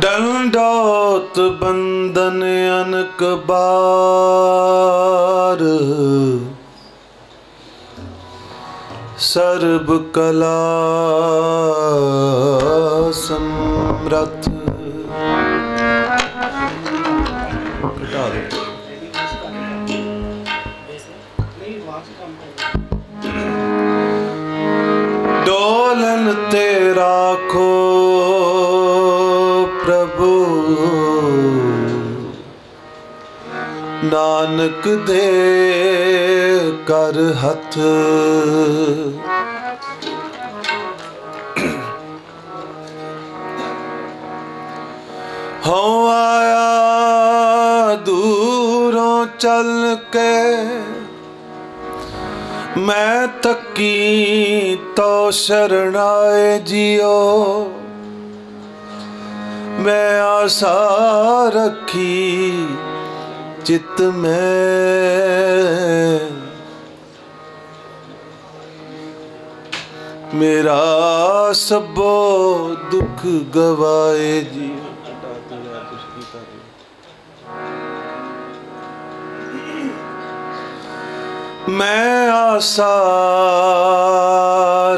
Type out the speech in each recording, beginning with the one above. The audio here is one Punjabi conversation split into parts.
ਡੰਡੋਤ ਬੰਦਨ ਅਨਕ ਬਾਰ। ਸਰਬ ਕਲਾ ਸਮਰਥ ਨਾਨਕ ਦੇ ਕਰ ਹੱਥ। ਹਉ ਆਇਆ ਦੂਰੋਂ ਚੱਲ ਕੇ, ਮੈਂ ਤੱਕੀ ਤੋ ਸ਼ਰਣਾਏ ਜਿਉ ਮੈਂ ਆਸਾ ਰੱਖੀ ਚਿਤ ਮੈਂ ਮੇਰਾ ਸਭੋ ਦੁੱਖ ਗਵਾਏ ਜੀ। ਮੈਂ ਆਸਾ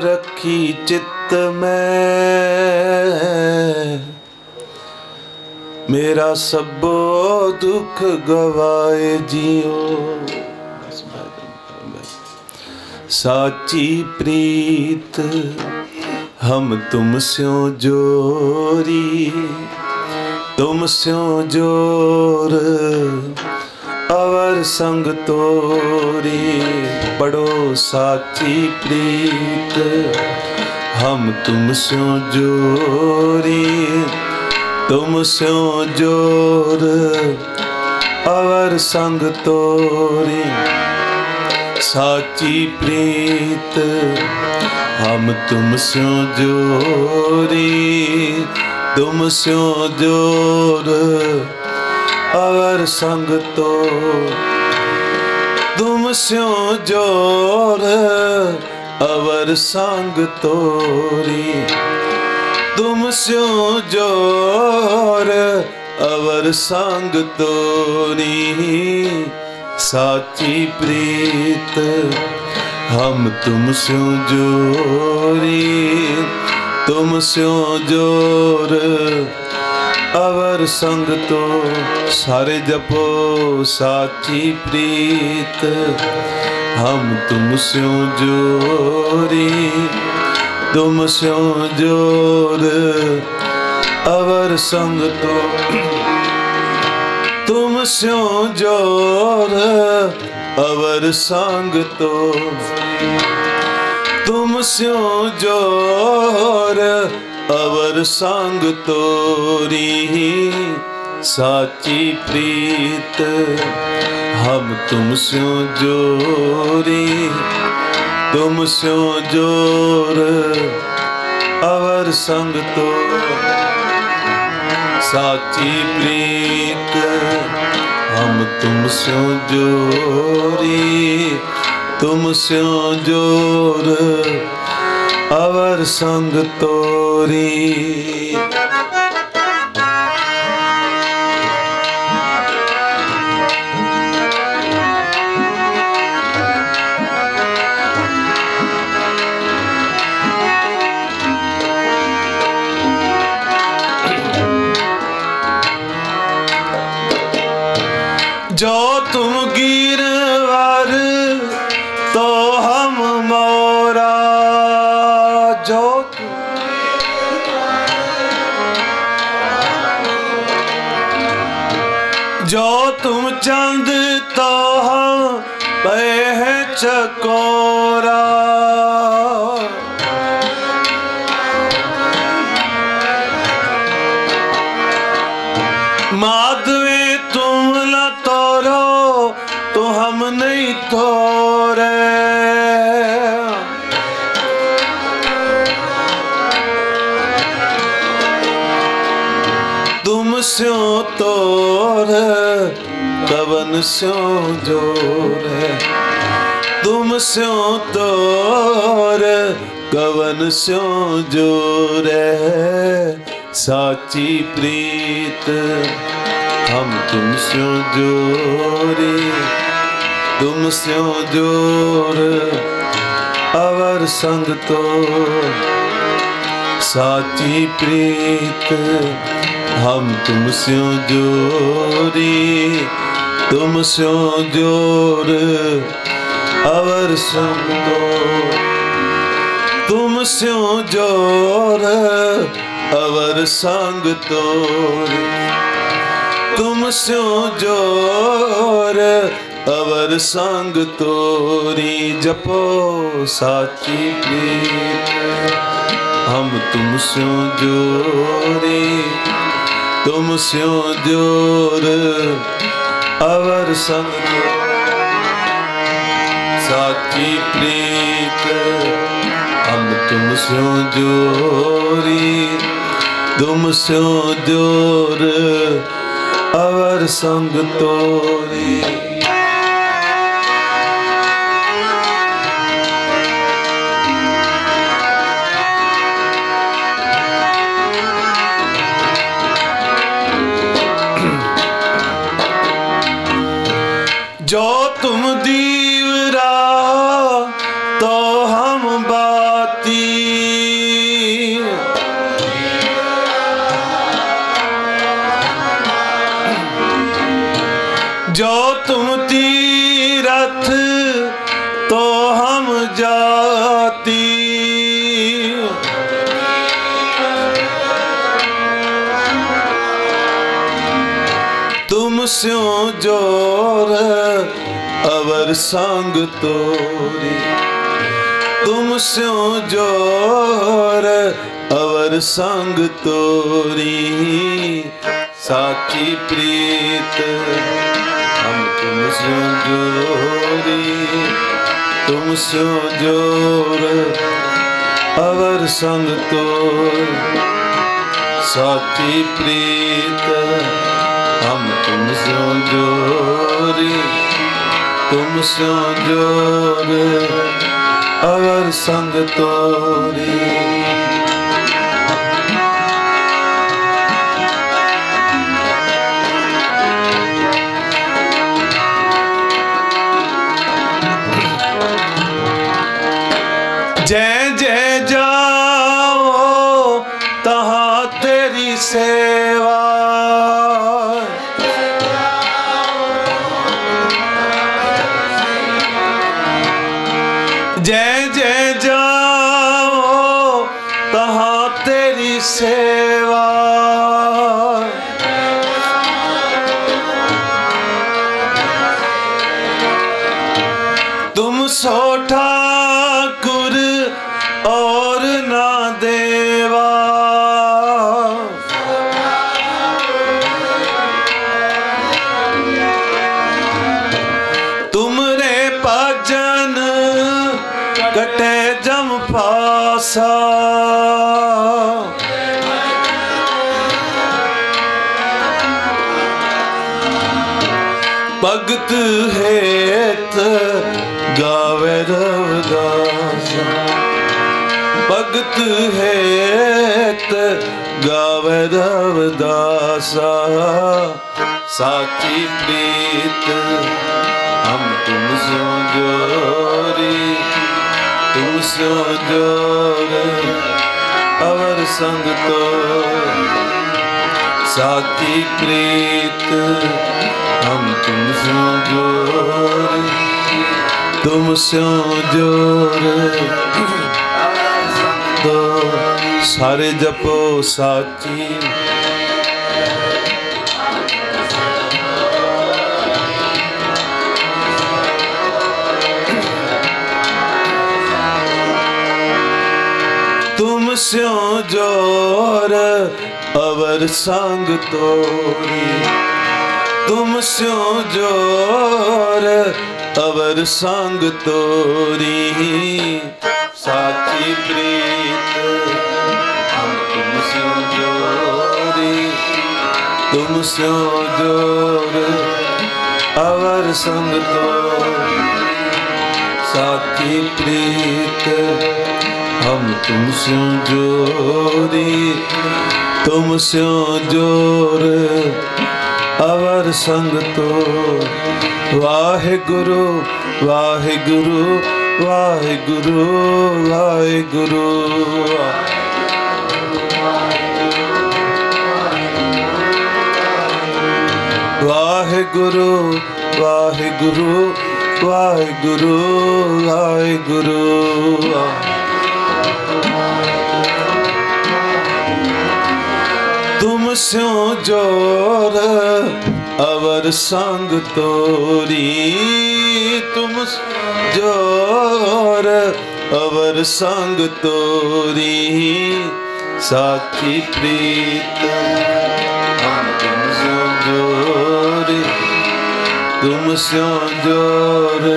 ਰੱਖੀ ਚਿੱਤ ਮੈਂ। ਮੇਰਾ ਸਭੋ ਦੁੱਖ ਗਵਾਏ ਜਿਉ ਸਾਚੀ ਪ੍ਰੀਤ, ਹਮ ਤੁਮ ਸਿਓ ਜੋਰੀ। ਤੁਮ ਸਿਓ ਜੋਰ, ਅਵਰ ਸੰਗ ਤੋਰੀ। ਬੜੋ ਸਾਚੀ ਪ੍ਰੀਤ, ਹਮ ਤੁਮ ਸਿਓ ਜੋਰੀ। ਤੁਮ ਸਿਓ ਜੋਰ ਅਵਰ ਸੰਗ ਤੋਰੀ ਸਾਚੀ ਪ੍ਰੀਤ ਹਮ ਤੁਮ ਸਿਓ ਜੋਰੀ ਤੁਮ ਸਿਓ ਜੋਰ ਅਵਰ ਸੰਗ ਤੋ ਤੁਮ ਸਿਓ ਜੋਰ ਅਵਰ ਸੰਗ ਤੋਰੀ ਤੁਮ ਸਿਓ ਜੋਰ ਅਵਰ ਸੰਗ ਤੋਰੀ ਸਾਚੀ ਪ੍ਰੀਤ ਹਮ ਤੁਮ ਸਿਓ ਜੋਰੀ ਤੁਮ ਸਿਓ ਜੋਰ ਅਵਰ ਸੰਗ ਤੋ ਸਾਰੇ ਜਪੋ ਸਾਚੀ ਪ੍ਰੀਤ ਹਮ ਤੁਮ ਸਿਓ ਜੋਰੀ ਤੁਮ ਸਿਓ ਜੋਰ ਅਵਰ ਸੰਗ ਤੋ। ਤੁਮ ਸਿਓ ਜੋਰ ਅਵਰ ਸੰਗ ਤੋ। ਤੁਮ ਸਿਓ ਜੋਰ ਅਵਰ ਸੰਗ ਤੋਰੀ ਸਾਚੀ ਪ੍ਰੀਤ। ਹਮ ਤੁਮ ਸਿਓ ਜੋਰੀ ਤੁਮ ਸਿਓ ਜੋਰ, ਅਵਰ ਸੰਗ ਤੋ ਸਾਚੀ ਪ੍ਰੀਤ, ਹਮ ਤੁਮ ਸਿਓ ਜੋਰੀ, ਤੁਮ ਸਿਓ ਜੋਰ, ਅਵਰ ਸੰਗ ਤੋਰੀ। ਚਕੋਰਾ ਮਾਧਵੇ ਤੁਮ ਨ ਤੋਰੋ, ਤੋ ਹਮ ਨਹੀਂ ਤੋਰੇ। ਤੁਮ ਸਿਓ ਤੋਰ ਕਵਨ ਸਿਓ ਜੋ ਹੁਕਮ ਸਿਉ ਤੋਰ, ਕਵਨ ਸਿਉ ਜੋਰੇ ਸਾਚੀ ਪ੍ਰੀਤ, ਹਮ ਤੁਮ ਸਿਉ ਜੋਰੇ, ਤੁਮ ਸਿਓ ਜੋਰ, ਅਵਰ ਸੰਗ ਤੋ ਸਾਚੀ ਪ੍ਰੀਤ, ਹਮ ਤੁਮ ਸਿਉ ਜੋਰੇ, ਤੁਮ ਸਿਉ ਜੋਰ ਅਵਰ ਸੰਤੋ ਤੁਮ ਸਿਉ ਜੋਰ, ਅਵਰ ਸੰਗ ਤੋਰ। ਤੁਮ ਸਿਉ ਜੋਰ, ਅਵਰ ਸੰਗ ਤੋਰੀ। ਜਪੋ ਸਾਚੀ ਪ੍ਰੀਤ, ਹਮ ਤੁਮ ਸਿਉ ਜੋਰੇ। ਤੁਮ ਸਿਉ ਜੋਰ, ਅਵਰ ਸੰਗ ਤੋਰ ਸਾਚੀ ਪ੍ਰੀਤ ਹਮ ਤੁਮ ਸਿਉ ਜੋਰੀ ਤੁਮ ਸਿਉ ਜੋਰ ਅਵਰ ਸੰਗ ਤੋਰੀ। संग तोरी तुम स्यो जोर अवर संग तोरी साची प्रीत हम तुम स्यो जोरी तुम स्यो जोर अवर संग तोर साची प्रीत हम तुम स्यो जोरी ਤੁਮ ਸਿਉ ਜੋਰ ਅਗਰ ਸੰਗ ਤੋਰੀ ਜੈ ਜੈ ਜਾਓ ਤਹਾ ਤੇਰੀ ਸੇ ਦਾਸਾ ਸਾਚੀ ਪ੍ਰੀਤ, ਹਮ ਤੁਮ ਸਿਉ ਜੋਰੀ, ਤੁਮ ਸਿਉ ਜੋਰ, ਅਵਰ ਸੰਗ ਤੋ। ਸਾਚੀ ਪ੍ਰੀਤ, ਹਮ ਤੁਮ ਸਿਉ ਜੋਰ, ਤੁਮ ਸਿਉ ਜੋਰ ਸਾਰੇ ਜਪੋ ਸਾਚੀ ਸਿਓ ਜੋਰ, ਅਵਰ ਸੰਗ ਤੋਰੀ। ਤੁਮ ਸਿਉ ਜੋਰ, ਅਵਰ ਸੰਗ ਤੋਰੀ। ਸਾਚੀ ਪ੍ਰੀਤ ਤੁਮ ਸਿਓ ਜੋਰੀ, ਤੁਮ ਸਿਉ ਜੋਰ, ਅਵਰ ਸੰਗ ਤੋਰੀ। ਸਾਚੀ ਪ੍ਰੀਤ हम तुमसे जोरी तुमसे जोर अवर संग तो वाहे गुरु वाहे गुरु वाहे गुरु वाहे गुरु वाहे गुरु वाहे गुरु वाहे गुरु वाहे गुरु तुम ਸਿਉ ਜੋਰ, ਅਵਰ ਸੰਗ ਤੋਰੀ। ਤੁਮ ਜੋਰ, ਅਵਰ ਸੰਗ ਤੋਰੀ। ਸਾਖੀ ਪ੍ਰੀਤ ਹਮ ਤੁਮ ਸਿਉ ਜੋਰ। ਤੁਮ ਸਿਉ ਜੋਰ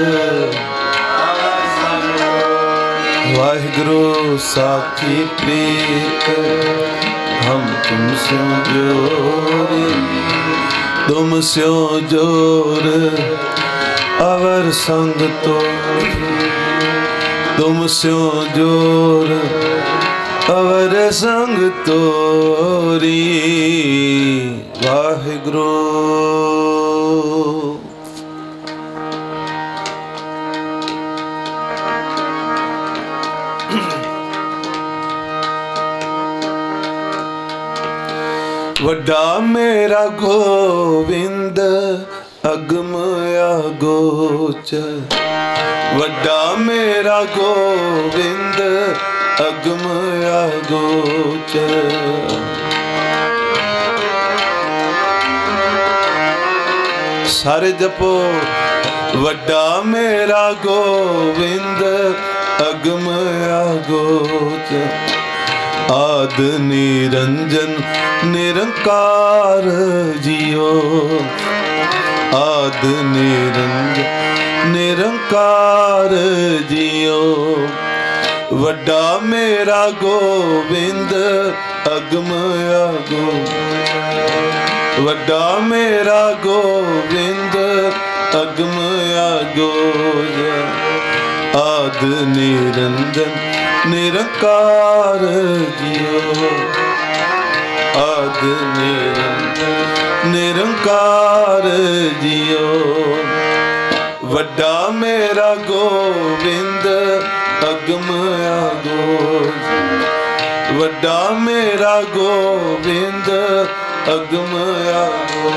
ਵਾਹਿਗੁਰੂ, ਸਾਖੀ ਪ੍ਰੀਤ। हम तुम स्यों जोर तुम स्यों जोर अवर संग तो तुम स्यों जोर अवर संग तोरी वाहिगुरु ਵੱਡਾ ਮੇਰਾ ਗੋਵਿੰਦ, ਅਗਮ ਆਗੋਚ ਵੱਡਾ ਮੇਰਾ ਗੋਵਿੰਦ, ਅਗਮ ਆਗੋਚ ਸਾਰੇ ਜਪੋ, ਵੱਡਾ ਮੇਰਾ ਗੋਵਿੰਦ, ਅਗਮ ਆਗੋਚ ਆਦ ਨਿਰੰਜਨ ਨਿਰੰਕਾਰ ਜੀਓ। ਆਦ ਨਿਰੰਜਨ ਨਿਰੰਕਾਰ ਜੀਓ। ਵੱਡਾ ਮੇਰਾ ਗੋਬਿੰਦ, ਅਗਮ ਆਗੋ। ਵੱਡਾ ਮੇਰਾ ਗੋਬਿੰਦ, ਅਗਮ ਆਗੋ ਆਦ ਨਿਰੰਜਨ ਨਿਰੰਕਾਰ ਜਿਉ ਆਦ ਨਿਰੰਜਨ ਨਿਰੰਕਾਰ ਜਿਉ ਵੱਡਾ ਮੇਰਾ ਗੋਬਿੰਦ, ਅਗਮ ਆਗੋ ਵੱਡਾ ਮੇਰਾ ਗੋਬਿੰਦ, ਅਗਮ ਆਗੋ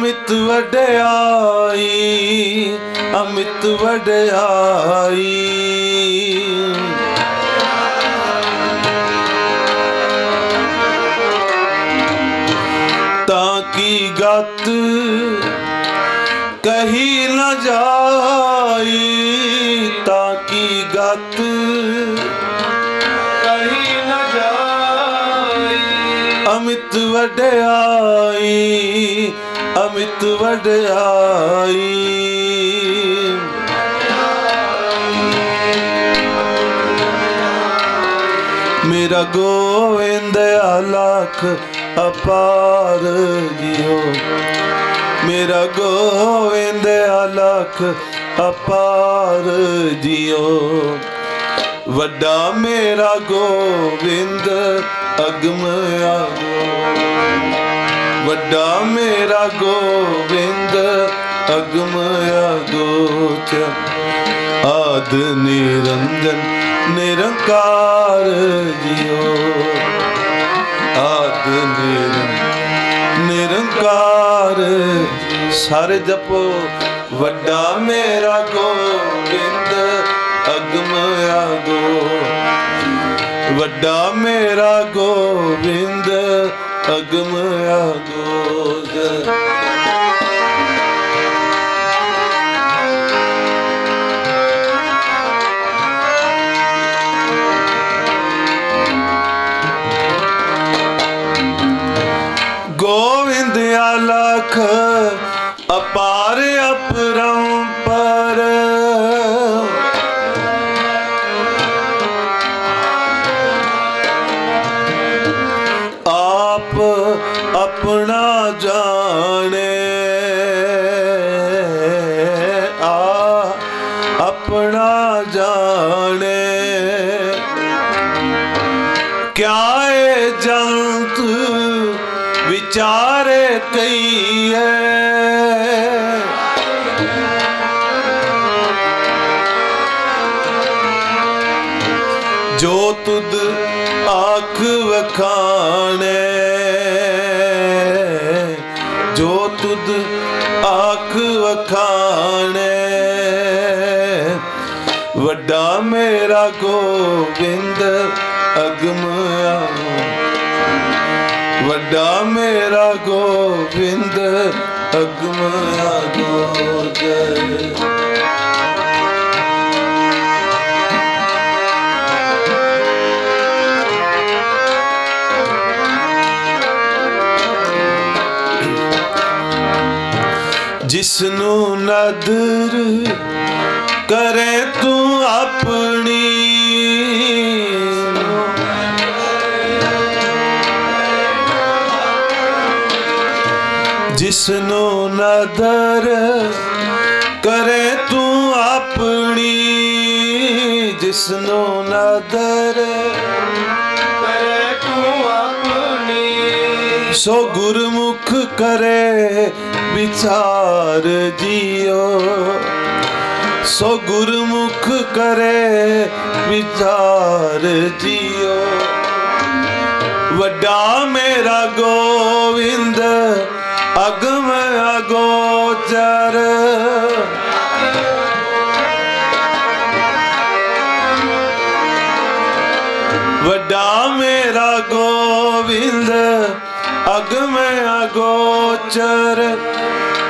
ਅਮਿਤ ਵਡਿਆਈ ਅਮਿਤ ਵਡਿਆਈ। ਤਾਂ ਕੀ ਗਤ ਕਹੀ ਨ ਜਾਈ ਤਾਂ ਕੀ ਗਤ ਕਹੀ ਨ ਜਾਈ। ਅਮਿਤ ਵਡਿਆਈ। ਅਮਿਤ ਵਡਿਆਈ। ਮੇਰਾ ਗੋਵਿੰਦ ਅਲਖ ਅਪਾਰ ਜਿਉ। ਮੇਰਾ ਗੋਵਿੰਦ ਅਲਖ ਅਪਾਰ ਜਿਉ। ਵੱਡਾ ਮੇਰਾ ਗੋਵਿੰਦ ਅਗਮ ਆਗੋ ਵੱਡਾ ਮੇਰਾ ਗੋਵਿੰਦ ਅਗਮ ਆਗੋਚ ਆਦ ਨਿਰੰਜਨ, ਨਿਰੰਕਾਰ ਜਿਉ। ਆਦ ਨਿਰੰਜਨ, ਨਿਰੰਕਾਰ ਸਾਰੇ ਜਪੋ, ਵੱਡਾ ਮੇਰਾ ਗੋਬਿੰਦ ਅਗਮ ਆਗੋ ਵੱਡਾ ਮੇਰਾ ਗੋਬਿੰਦ ਅਗਮ ਆਗੋਦ ਜਾਣੇ ਆ ਗੋਬਿੰਦ ਅਗਮ ਵੱਡਾ ਮੇਰਾ ਗੋਬਿੰਦ ਅਗਮ ਆਗੋਦਰ ਜਿਸ ਨੂੰ ਨਦਰ ਕਰੇ ਤੂੰ ਆਪਣੀ ਨੂੰ ਨਦਰ ਕਰੇ ਤੂੰ ਆਪਣੀ ਜਿਸ ਨੂੰ ਨਦਰ ਕਰੇ ਤੂੰ ਆਪਣੀ। ਸੋ ਗੁਰਮੁਖ ਕਰੇ ਵਿਚਾਰ ਜਿਉ ਸੋ ਗੁਰਮੁਖ ਕਰੇ ਵਿਚਾਰ ਜਿਉ ਵੱਡਾ ਮੇਰਾ ਗੋਵਿੰਦ ਅਗਮ ਅਗੋਚਰ। ਵੱਡਾ ਮੇਰਾ ਗੋਵਿੰਦ ਅਗਮ ਅਗੋਚਰ।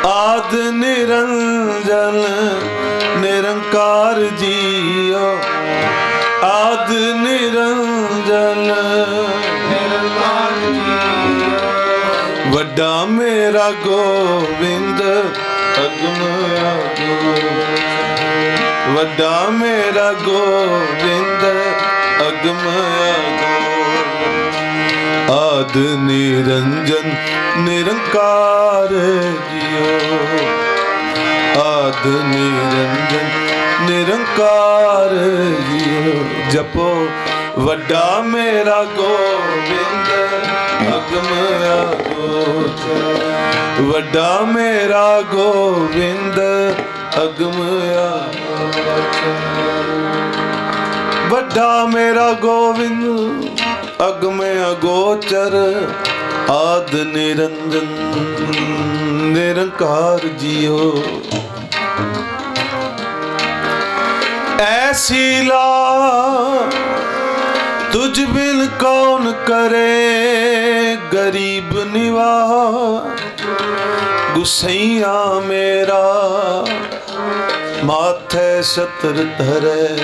ਆਦ ਨਿਰੰਜਨ ਨਿਰੰਕਾਰ ਜੀਓ। ਆਦ ਨਿਰੰਜਨ। ਮੇਰਾ ਗੋਬਿੰਦ, ਅਗਮ ਅਗੋਚਰ ਵੱਡਾ ਮੇਰਾ ਗੋਬਿੰਦ, ਅਗਮ ਅਗੋਚਰ ਆਦ ਨਿਰੰਜਨ, ਨਿਰੰਕਾਰ ਜਿਉ। ਆਦ ਨਿਰੰਜਨ, ਨਿਰੰਕਾਰ ਜੀਓ ਜਪੋ ਵੱਡਾ ਮੇਰਾ ਗੋਬਿੰਦ ਅਗਮ ਅਗੋਚਰ ਵੱਡਾ ਮੇਰਾ ਗੋਬਿੰਦ ਅਗਮ ਅਗੋਚਰ ਵੱਡਾ ਮੇਰਾ ਗੋਬਿੰਦ ਅਗਮ ਅਗੋਚਰ। ਆਦ ਨਿਰੰਜਨ, ਨਿਰੰਕਾਰ ਜੀਓ। ਐਸੀ ਲਾ ਤੁਝ ਬਿਨ ਕੌਣ ਕਰੇ ਗਰੀਬ ਨਿਵਾਹ? ਗੁਸਈਆ ਮੇਰਾ, ਮਾਥੇ ਸਤਰ ਧਰੇ।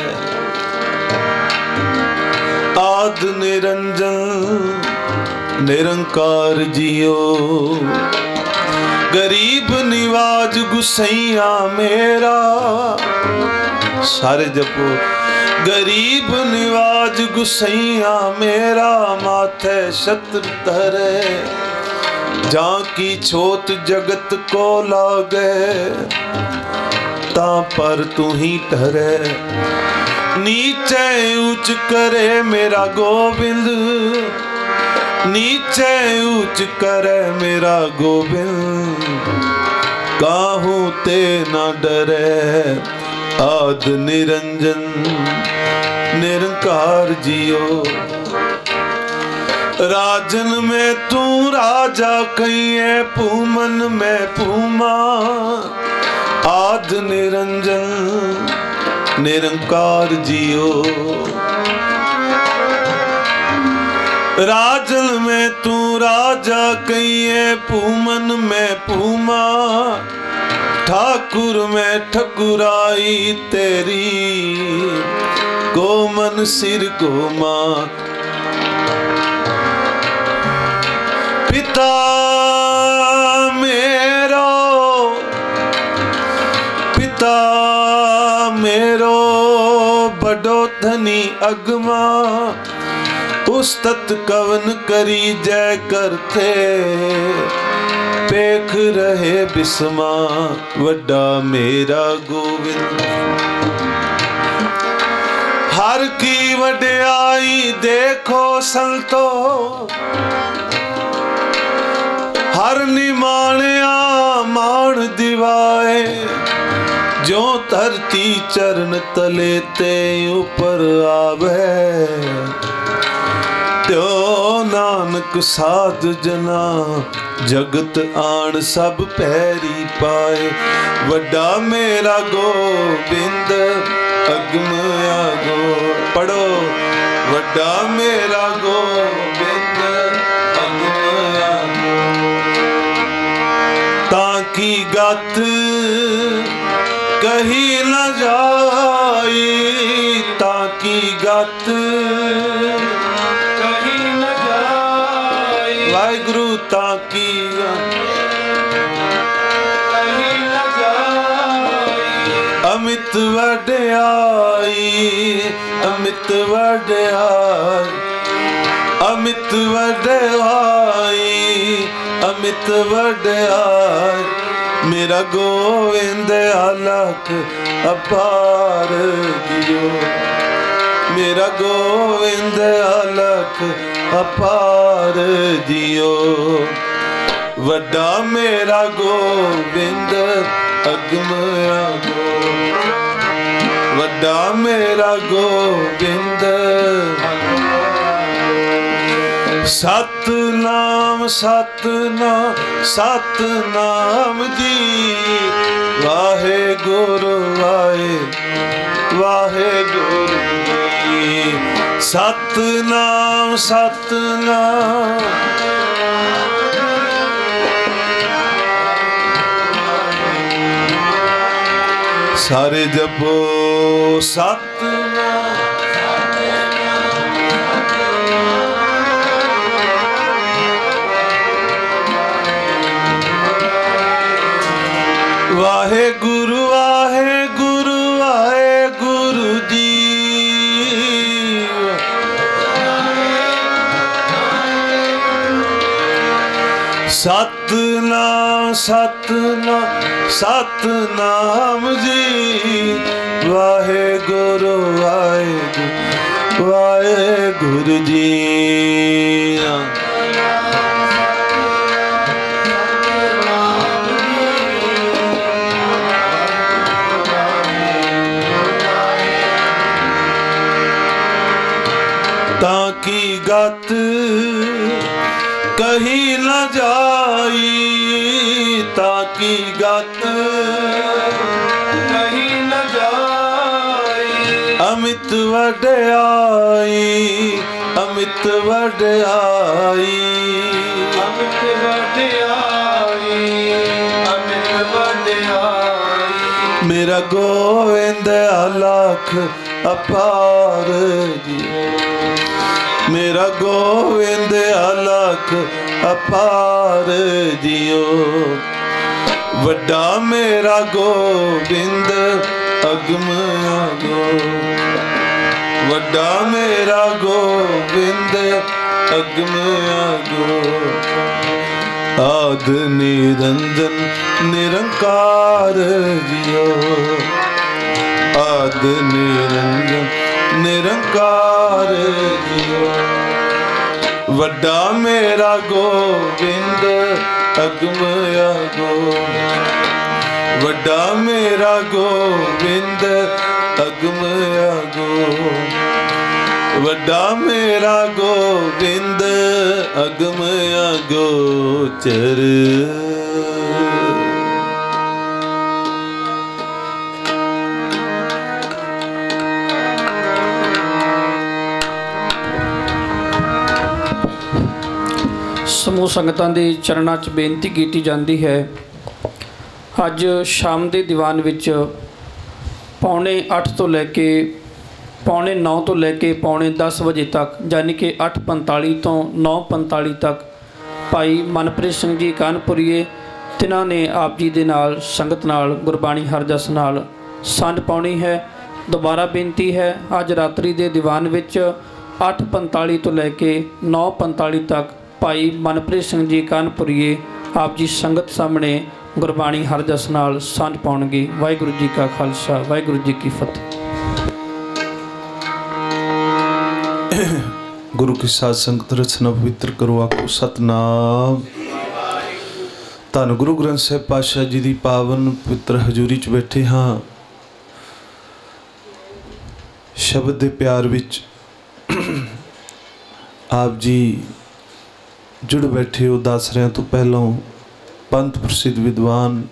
ਆਦ ਨਿਰੰਜਨ, ਨਿਰੰਕਾਰ ਜੀਓ ਗਰੀਬ ਨਿਵਾਜ ਗੁਸਈਆ ਮੇਰਾ, ਸਾਰੇ ਜਪੋ। ਗਰੀਬ ਨਿਵਾਜ ਗੁਸਈਆ ਮੇਰਾ ਮਾਥੇ ਛਤਰ ਧਰੇ ਜਾਂ ਕੀ ਛੋਤ ਜਗਤ ਕੋ ਲਾਗੇ ਤਾਂ ਪਰ ਤੂੰ ਹੀ ਠਰੇ ਨੀਚੇ ਉੱਚ ਕਰੇ ਮੇਰਾ ਗੋਬਿੰਦ ਨੀਚੇ ਉੱਚ ਕਰੇ ਮੇਰਾ ਗੋਬਿੰਦ ਕਾਹੂ ਤੇ ਨਾ ਡਰੇ ਆਦ ਨਿਰੰਜਨ ਨਿਰੰਕਾਰ ਜੀਓ। ਰਾਜਨ ਮੈਂ ਤੂੰ ਰਾਜਾ ਕਈਏ ਭੂਮਨ ਮੈਂ ਭੂਮਾ। ਆਦ ਨਿਰੰਜਨ, ਨਿਰੰਕਾਰ ਜੀਓ। ਰਾਜਨ ਮੈਂ ਤੂੰ ਰਾਜਾ ਕਈਏ ਭੂਮਨ ਮੈਂ ਭੂਮਾ। ठाकुर मैं ठकुराई तेरी को मन सिर गोमा पिता मेरो पिता मेरो, बड़ो धनी अगमा उस्तत कवन करी जय करते ਵੇਖ ਰਹੇ ਬਿਸਮਾ, ਵੱਡਾ ਮੇਰਾ ਗੋਬਿੰਦ ਹਰ ਕੀ ਵਡਿਆਈ ਦੇਖੋ ਸੰਤੋ। ਹਰ ਨਿਮਾਣਿਆ ਮਾਣ ਦਿਵਾਏ। ਜੋ ਧਰਤੀ ਚਰਨ ਤਲੇ ਤੇ ਉਪਰ ਆਵੇ ਤੋ ਨਾਨਕ ਸਾਧ ਜਨਾ, ਜਗਤ ਆਣ ਸਭ ਪੈਰੀ ਪਾਏ। ਵੱਡਾ ਮੇਰਾ ਗੋਬਿੰਦ, ਅਗਮ ਆਗੋ। ਪੜੋ ਵੱਡਾ ਮੇਰਾ ਗੋਬਿੰਦ, ਅਗਮ ਆਗੋ। ਤਾਂ ਕੀ ਗਤ ਕਹੀ ਨਾ ਜਾਈ, ਤਾਂ ਕੀ ਗਤ ਤਾਂ ਕੀ ਗਤ ਕਹੀਂ ਅਮਿਤ ਵਡਿਆਈ ਅਮਿਤ ਵਡਿਆਈ ਅਮਿਤ ਵਡਿਆਈ ਅਮਿਤ ਵਡਿਆਈ, ਮੇਰਾ ਗੋਵਿੰਦ ਅਲਖ ਅਪਾਰ ਦਿਓ। ਮੇਰਾ ਗੋਵਿੰਦ ਅਲਖ ਅਪਾਰ ਦਿਓ। ਵੱਡਾ ਮੇਰਾ ਗੋਬਿੰਦ ਅਗਮ ਆਗੋ। ਵੱਡਾ ਮੇਰਾ ਗੋਬਿੰਦ ਸਤਨਾਮ ਸਤਨਾਮ ਸਤਨਾਮ ਜੀ। ਵਾਹਿਗੁਰੂ, ਵਾਹਿ, ਵਾਹਿਗੁਰੂ। ਸਤਨਾਮ ਸਤਨਾਮ। ਸਾਰੇ ਜਪੋ ਸਤਨਾਮ। ਵਾਹਿਗੁਰੂ ਸਤਨਾਮ ਸਤਨਾਮ ਸਤਨਾਮ ਜੀ। ਵਾਹਿਗੁਰੂ ਵਾਹਿਗੁਰੂ ਵਾਹਿਗੁਰੂ ਜੀ। ਵਡਿਆਈ ਅਮਿਤ ਵਡਿਆਈ। ਅਮਿਤ ਵਡਿਆਈ ਅਮਿਤ ਵਡਿਆਈ। ਮੇਰਾ ਗੋਵਿੰਦ ਅਲਖ ਅਪਾਰ ਜੀ। ਮੇਰਾ ਗੋਵਿੰਦ ਅਲਖ ਅਪਾਰ ਜਿਉ ਵੱਡਾ ਮੇਰਾ ਗੋਬਿੰਦ ਅਗਮ ਆਗੋ। ਵੱਡਾ ਮੇਰਾ ਗੋਬਿੰਦ, ਅਗਮ ਆਗੋ। ਆਦ ਨਿਰੰਜਨ ਨਿਰੰਕਾਰ ਜਿਉ। ਆਦ ਨਿਰੰਜਨ ਨਿਰੰਕਾਰ ਜਿਉ। ਵੱਡਾ ਮੇਰਾ ਗੋਬਿੰਦ, ਅਗਮ ਆਗੋ। ਵੱਡਾ ਮੇਰਾ ਗੋਬਿੰਦ, ਅਗਮ ਆਗੋ ਵੱਡਾ ਮੇਰਾ ਗੋਬਿੰਦ, ਅਗਮ ਅਗੋਚਰ ਸਮੂਹ ਸੰਗਤਾਂ ਦੇ ਚਰਨਾਂ 'ਚ ਬੇਨਤੀ ਕੀਤੀ ਜਾਂਦੀ ਹੈ ਅੱਜ ਸ਼ਾਮ ਦੇ ਦੀਵਾਨ ਵਿੱਚ ਪੌਣੇ 8 ਤੋਂ ਲੈ ਕੇ ਪੌਣੇ 9 ਤੋਂ ਲੈ ਕੇ ਪੌਣੇ 10 ਵਜੇ ਤੱਕ ਯਾਨੀ ਕਿ 8:45 ਤੋਂ 9:45 ਤੱਕ ਭਾਈ ਮਨਪ੍ਰੀਤ ਸਿੰਘ ਜੀ ਕਾਨਪੁਰੀਏ, ਤਿਨਾਂ ਨੇ ਆਪ ਜੀ ਦੇ ਨਾਲ ਸੰਗਤ ਨਾਲ ਗੁਰਬਾਣੀ ਹਰਜਸ ਨਾਲ ਸੰਡ ਪਾਉਣੀ ਹੈ। ਦੁਬਾਰਾ ਬੇਨਤੀ ਹੈ, ਅੱਜ ਰਾਤਰੀ ਦੇ ਦੀਵਾਨ ਵਿੱਚ 8:45 ਤੋਂ ਲੈ ਕੇ 9:45 ਤੱਕ ਭਾਈ ਮਨਪ੍ਰੀਤ ਸਿੰਘ ਜੀ ਕਾਨਪੁਰੀਏ ਆਪ ਜੀ ਸੰਗਤ ਸਾਹਮਣੇ ਗੁਰਬਾਣੀ ਹਰ ਜਸ ਨਾਲ ਸਾਂਝ ਪਾਉਣਗੇ। ਵਾਹਿਗੁਰੂ ਜੀ ਕਾ ਖਾਲਸਾ, ਵਾਹਿਗੁਰੂ ਜੀ ਕੀ ਫਤਿਹ। ਗੁਰੂ ਕੀ ਸਾਧ ਸੰਗਤ ਰਚਨਾ ਪਵਿੱਤਰ ਕਰੋ ਆਖੋ ਸਤਨਾਮ। ਧੰਨ ਗੁਰੂ ਗ੍ਰੰਥ ਸਾਹਿਬ ਪਾਤਸ਼ਾਹ ਜੀ ਦੀ ਪਾਵਨ ਪਵਿੱਤਰ ਹਜ਼ੂਰੀ 'ਚ ਬੈਠੇ ਹਾਂ। ਸ਼ਬਦ ਦੇ ਪਿਆਰ ਵਿੱਚ ਆਪ ਜੀ ਜੁੜ ਬੈਠੇ ਹੋ ਦਾਸਰਿਆਂ ਤੋਂ ਪਹਿਲਾਂ। ਪੰਥ ਪ੍ਰਸਿੱਧ ਵਿਦਵਾਨ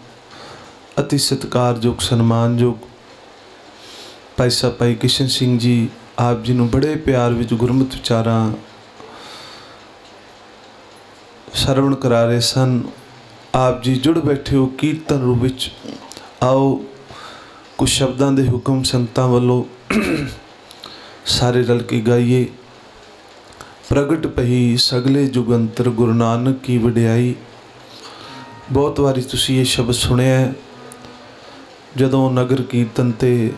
ਅਤੀ ਸਤਿਕਾਰਯੋਗ, ਸਨਮਾਨਯੋਗ ਭਾਈ ਸਾਹਿਬ ਭਾਈ ਕਿਸ਼ਨ ਸਿੰਘ ਜੀ ਆਪ ਜੀ ਨੂੰ ਬੜੇ ਪਿਆਰ ਵਿੱਚ ਗੁਰਮਤਿ ਵਿਚਾਰਾਂ ਸਰਵਣ ਕਰਾ ਰਹੇ ਸਨ। ਆਪ ਜੀ ਜੁੜ ਬੈਠੇ ਹੋ ਕੀਰਤਨ ਰੂਪ ਵਿੱਚ। ਆਓ ਕੁਝ ਸ਼ਬਦਾਂ ਦੇ ਹੁਕਮ ਸੰਤਾਂ ਵੱਲੋਂ ਸਾਰੇ ਰਲ ਕੇ ਗਾਈਏ। ਪ੍ਰਗਟ ਪਈ ਸਗਲੇ ਜੁਗੰਤਰ ਗੁਰੂ ਨਾਨਕ ਕੀ ਵਡਿਆਈ। ਬਹੁਤ ਵਾਰੀ ਤੁਸੀਂ ਇਹ ਸ਼ਬਦ ਸੁਣਿਆ ਹੈ, ਜਦੋਂ ਨਗਰ ਕੀਰਤਨ ਤੇ,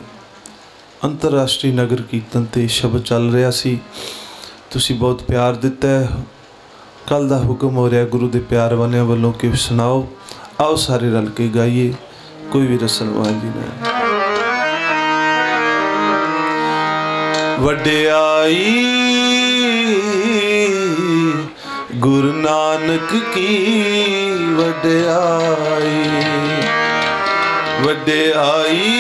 ਅੰਤਰਰਾਸ਼ਟਰੀ ਨਗਰ ਕੀਰਤਨ ਤੇ ਸ਼ਬਦ ਚੱਲ ਰਿਹਾ ਸੀ, ਤੁਸੀਂ ਬਹੁਤ ਪਿਆਰ ਦਿੱਤਾ ਹੈ। ਕੱਲ ਦਾ ਹੁਕਮ ਹੋ ਰਿਹਾ, ਗੁਰੂ ਦੇ ਪਿਆਰ ਵਾਲਿਆਂ ਵੱਲੋਂ ਕਿ ਸੁਣਾਓ, ਆਓ ਸਾਰੇ ਰਲ ਕੇ ਗਾਈਏ, ਕੋਈ ਵੀ ਰਸਲਵਾਨ ਜੀ ਨਹੀਂ ਵਡਿਆਈ ਗੁਰੂ ਨਾਨਕ ਕੀ ਵਡਿਆਈ ਵਡਿਆਈ।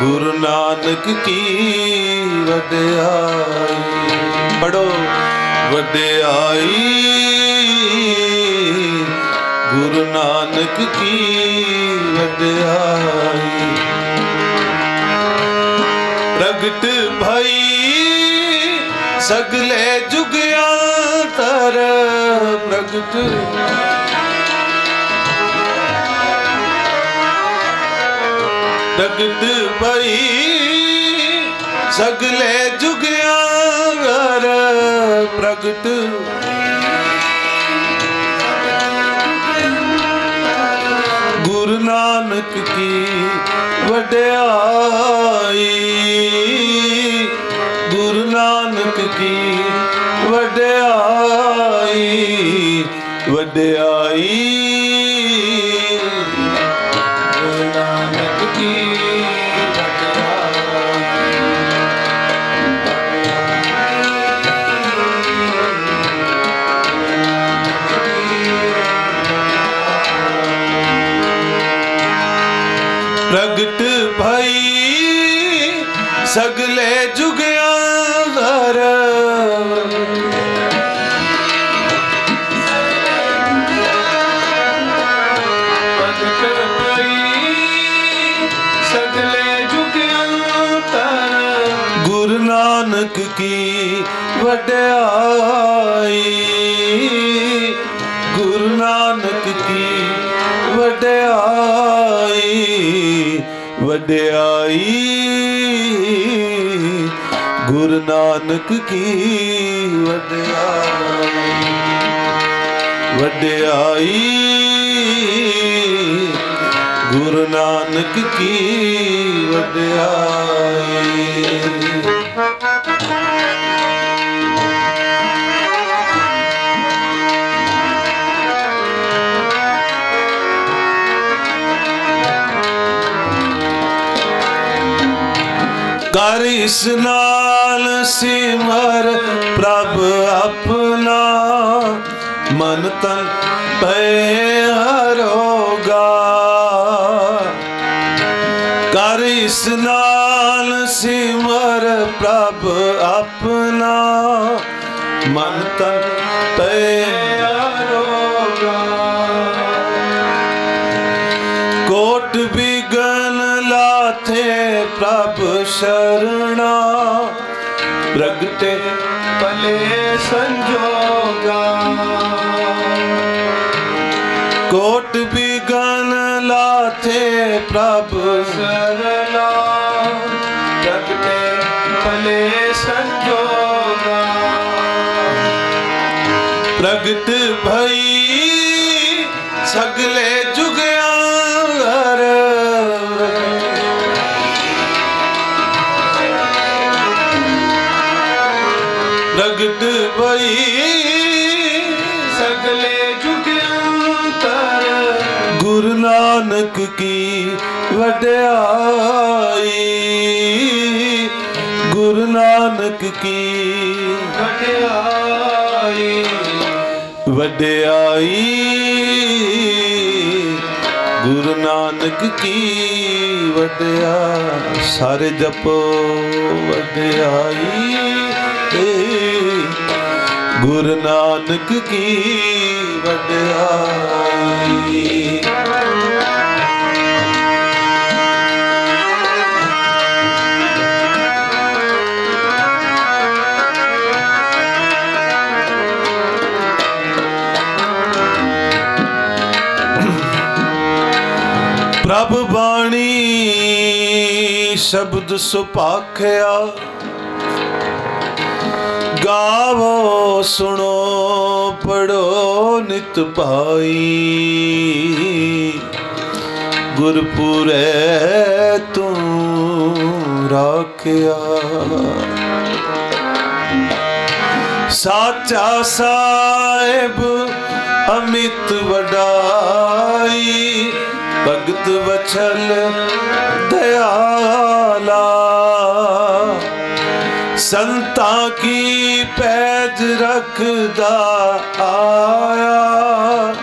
ਗੁਰੂ ਨਾਨਕ ਕੀ ਵਡਿਆਈ ਬੜੋ ਵਡਿਆਈ। ਗੁਰੂ ਨਾਨਕ ਕੀ ਵਡਿਆਈ। ਪ੍ਰਗਟ ਭਈ ਸਗਲੇ ਜੁਗਿਆਂ ਤਰ ਪ੍ਰਗਟ। ਪ੍ਰਗਟ ਭਈ ਸਗਲੇ ਜੁਗਿਆਂ ਤਰ ਪ੍ਰਗਟ। ਗੁਰੂ ਨਾਨਕ ਕੀ ਵਡਿਆਈ ਕੀ ਵਡਿਆਈ ਵਡਿਆਈ। ਗੁਰੂ ਪ੍ਰਗਟ ਭਈ ਸਗਲੇ ਜੁਗ ਵਡਿਆਈ। ਗੁਰੂ ਨਾਨਕ ਕੀ ਵਡਿਆਈ ਵਡਿਆਈ। ਗੁਰੂ ਨਾਨਕ ਕੀ ਵਡਿਆਈ ਵਡਿਆਈ। ਗੁਰੂ ਨਾਨਕ ਕੀ ਵਡਿਆਈ। ਕਰ ਨਾਲ ਸਿਮਰ ਪ੍ਰਭ ਆਪਣਾ ਮਨ ਤਨ ਪੈ ਸ਼ਰਣਾ। ਪ੍ਰਗਟੇ ਭਲੇ ਸੰਜੋਗਾ। ਕੋਟ ਬਿਗਨ ਲਾਥੇ ਪ੍ਰਭ ਸਰਲਾ ਪ੍ਰਗਟੇ ਭਲੇ ਸੰਜੋਗਾ। ਪ੍ਰਗਟ ਨਾਨਕ ਕੀ ਵਡਿਆਈ? ਗੁਰੂ ਨਾਨਕ ਕੀ ਵਡਿਆਈ? ਵਡਿਆਈ। ਗੁਰੂ ਨਾਨਕ ਕੀ ਵਡਿਆ ਸਾਰੇ ਜਪੋ ਵਡਿਆਈ। ਗੁਰੂ ਨਾਨਕ ਕੀ ਵਡਿਆਈ ਪ੍ਰਭ ਬਾਣੀ ਸ਼ਬਦ ਸੁਪਾਖਿਆ ਗਾਵੋ ਸੁਣੋ, ਪੜੋ, ਨਿਤ ਪਾਈ। ਗੁਰਪੁਰੈ ਤੂੰ ਰਾਖਿਆ। ਸਾਚਾ ਸਾਹਿਬ ਅਮਿਤ ਵਡਾਈ, ਭਗਤ ਵਛਲ ਦਇਆਲਾ ਸੰਤਾਂ ਕੀ ਪੈਜ ਰੱਖਦਾ ਆਇਆ?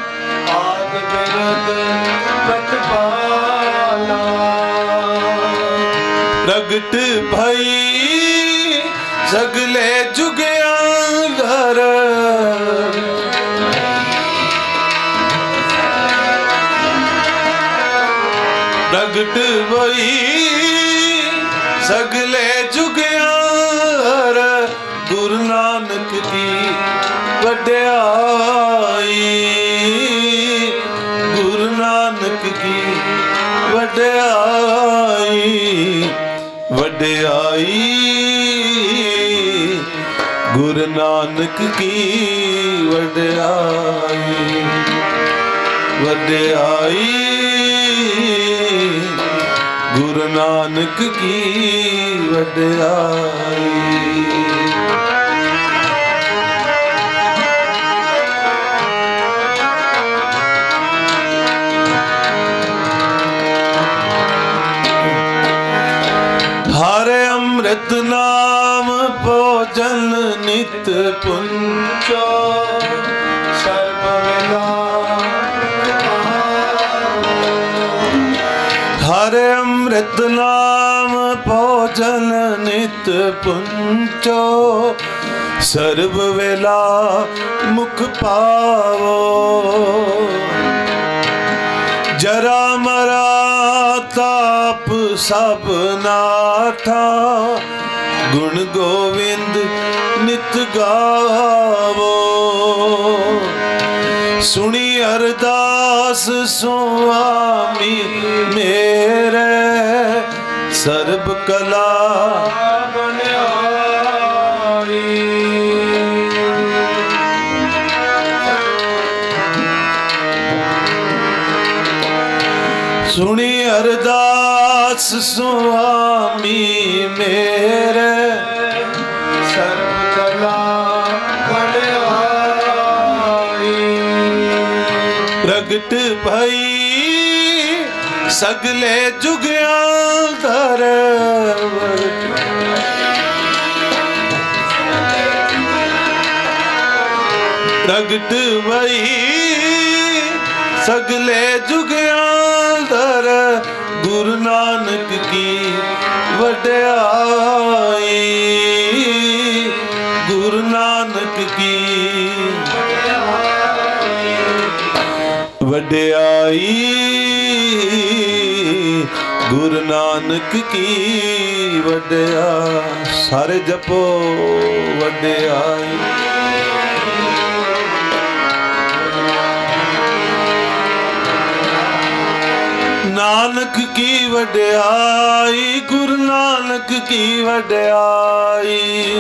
ਗੁਰੂ ਨਾਨਕ ਕੀ ਵਡਿਆਈ ਵਡਿਆਈ। ਗੁਰੂ ਨਾਨਕ ਕੀ ਵਡਿਆਈ। ਹਰ ਅੰਮ੍ਰਿਤ ਨਾਮ ਭੋਜਨ ਨਿਤ ਪੁੰਚੋ ਸਰਬ ਵੇਲਾ ਹਰ ਅੰਮ੍ਰਿਤ ਨਾਮ ਭੋਜਨ ਨਿਤ ਪੁੰਚੋ ਸਰਬ ਵੇਲਾ ਮੁਖ ਪਾਵੋ ਜਰਾ ਮਰਾ ਤਾਪ ਸਭ ਨਾਥਾ ਗੁਣ ਗੋਵਿੰਦ ਨਿਤ ਗਾਵੋ। ਸੁਣੀ ਅਰਦਾਸ ਸੁਆਮੀ ਮੇਰੇ ਸਰਬ ਕਲਾ ਸੁਣੀ ਅਰਦਾਸ ਸੁਆਮੀ ਮੇ ਸਗਲੇ ਜੁਗਿਆਂ ਦਰ ਗੁਰੂ ਨਾਨਕ ਕੀ ਵਡਿਆਈ। ਗੁਰੂ ਨਾਨਕ ਕੀ ਵਡਿਆਈ। ਗੁਰੂ ਨਾਨਕ ਕੀ ਵਡਿਆ। ਸਾਰੇ ਜਪੋ ਵਡਿਆਈ। ਨਾਨਕ ਕੀ ਵਡਿਆਈ ਗੁਰੂ ਨਾਨਕ ਕੀ ਵਡਿਆਈ।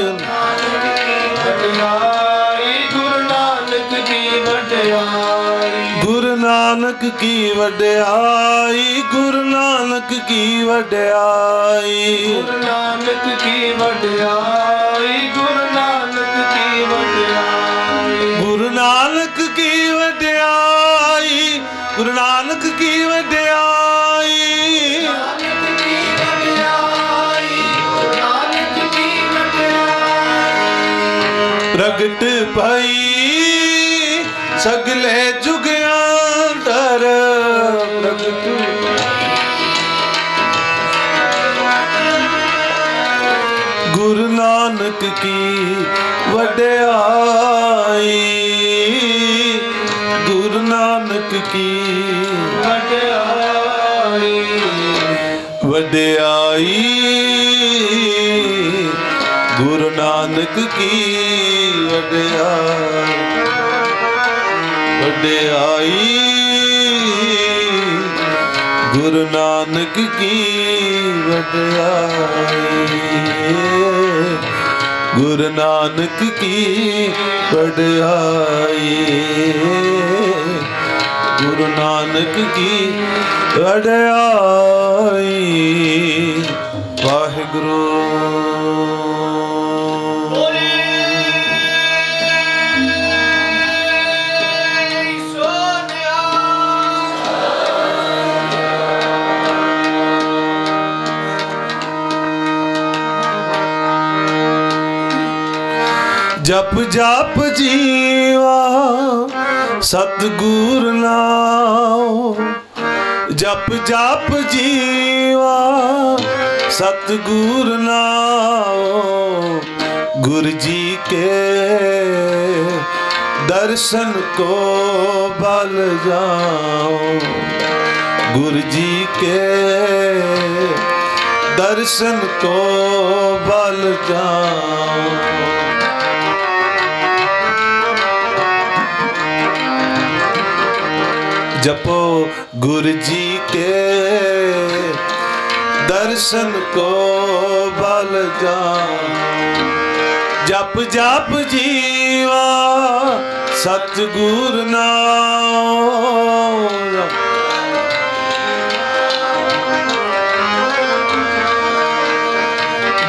ਵਡਿਆਈ ਗੁਰੂ ਨਾਨਕ ਵਡਿਆਈ। ਗੁਰੂ ਨਾਨਕ ਕੀ ਵਡਿਆਈ ਗੁਰੂ ਨਾਨਕ ਕੀ ਵਡਿਆਈ। ਗੁਰੂ ਨਾਨਕ ਕੀ ਵਡਿਆਈ ਗੁਰੂ ਨਾਨਕ ਕੀ ਵਡਿਆਈ। ਗੁਰੂ ਨਾਨਕ ਪ੍ਰਗਟ ਭਈ ਸਗਲੇ ਜੁਗਿਆਂ ਦਰ ਪ੍ਰਗਟ ਗੁਰੂ ਨਾਨਕ ਕੀ ਵਡਿਆਈ, ਗੁਰੂ ਨਾਨਕ ਕੀ ਵਡਿਆਈ। ਵਡਿਆਈ, ਗੁਰੂ ਨਾਨਕ ਕੀ ਵਡਿਆਈ ਵਡਿਆਈ ਗੁਰੂ ਨਾਨਕ ਕੀ ਵਡਿਆਈ ਗੁਰੂ ਨਾਨਕ ਕੀ ਵਡਿਆਈ ਗੁਰੂ ਨਾਨਕ ਕੀ ਵਡਿਆਈ ਵਾਹਿਗੁਰੂ ਜਪ ਜਪ ਜੀਵਾ, ਸਤਗੁਰ ਨਾਮ ਜਪ ਜਪ ਜੀਵਾ, ਸਤਗੁਰ ਨਾਮ ਗੁਰ ਜੀ ਕੇ ਦਰਸ਼ਨ ਕੋ ਬਲ ਜਾਓ ਗੁਰ ਜੀ ਕੇ ਦਰਸ਼ਨ ਕੋ ਬਲ ਜਾਓ जपो गुरु जी के दर्शन को बल जा जप जप जीवा सतगुर नाम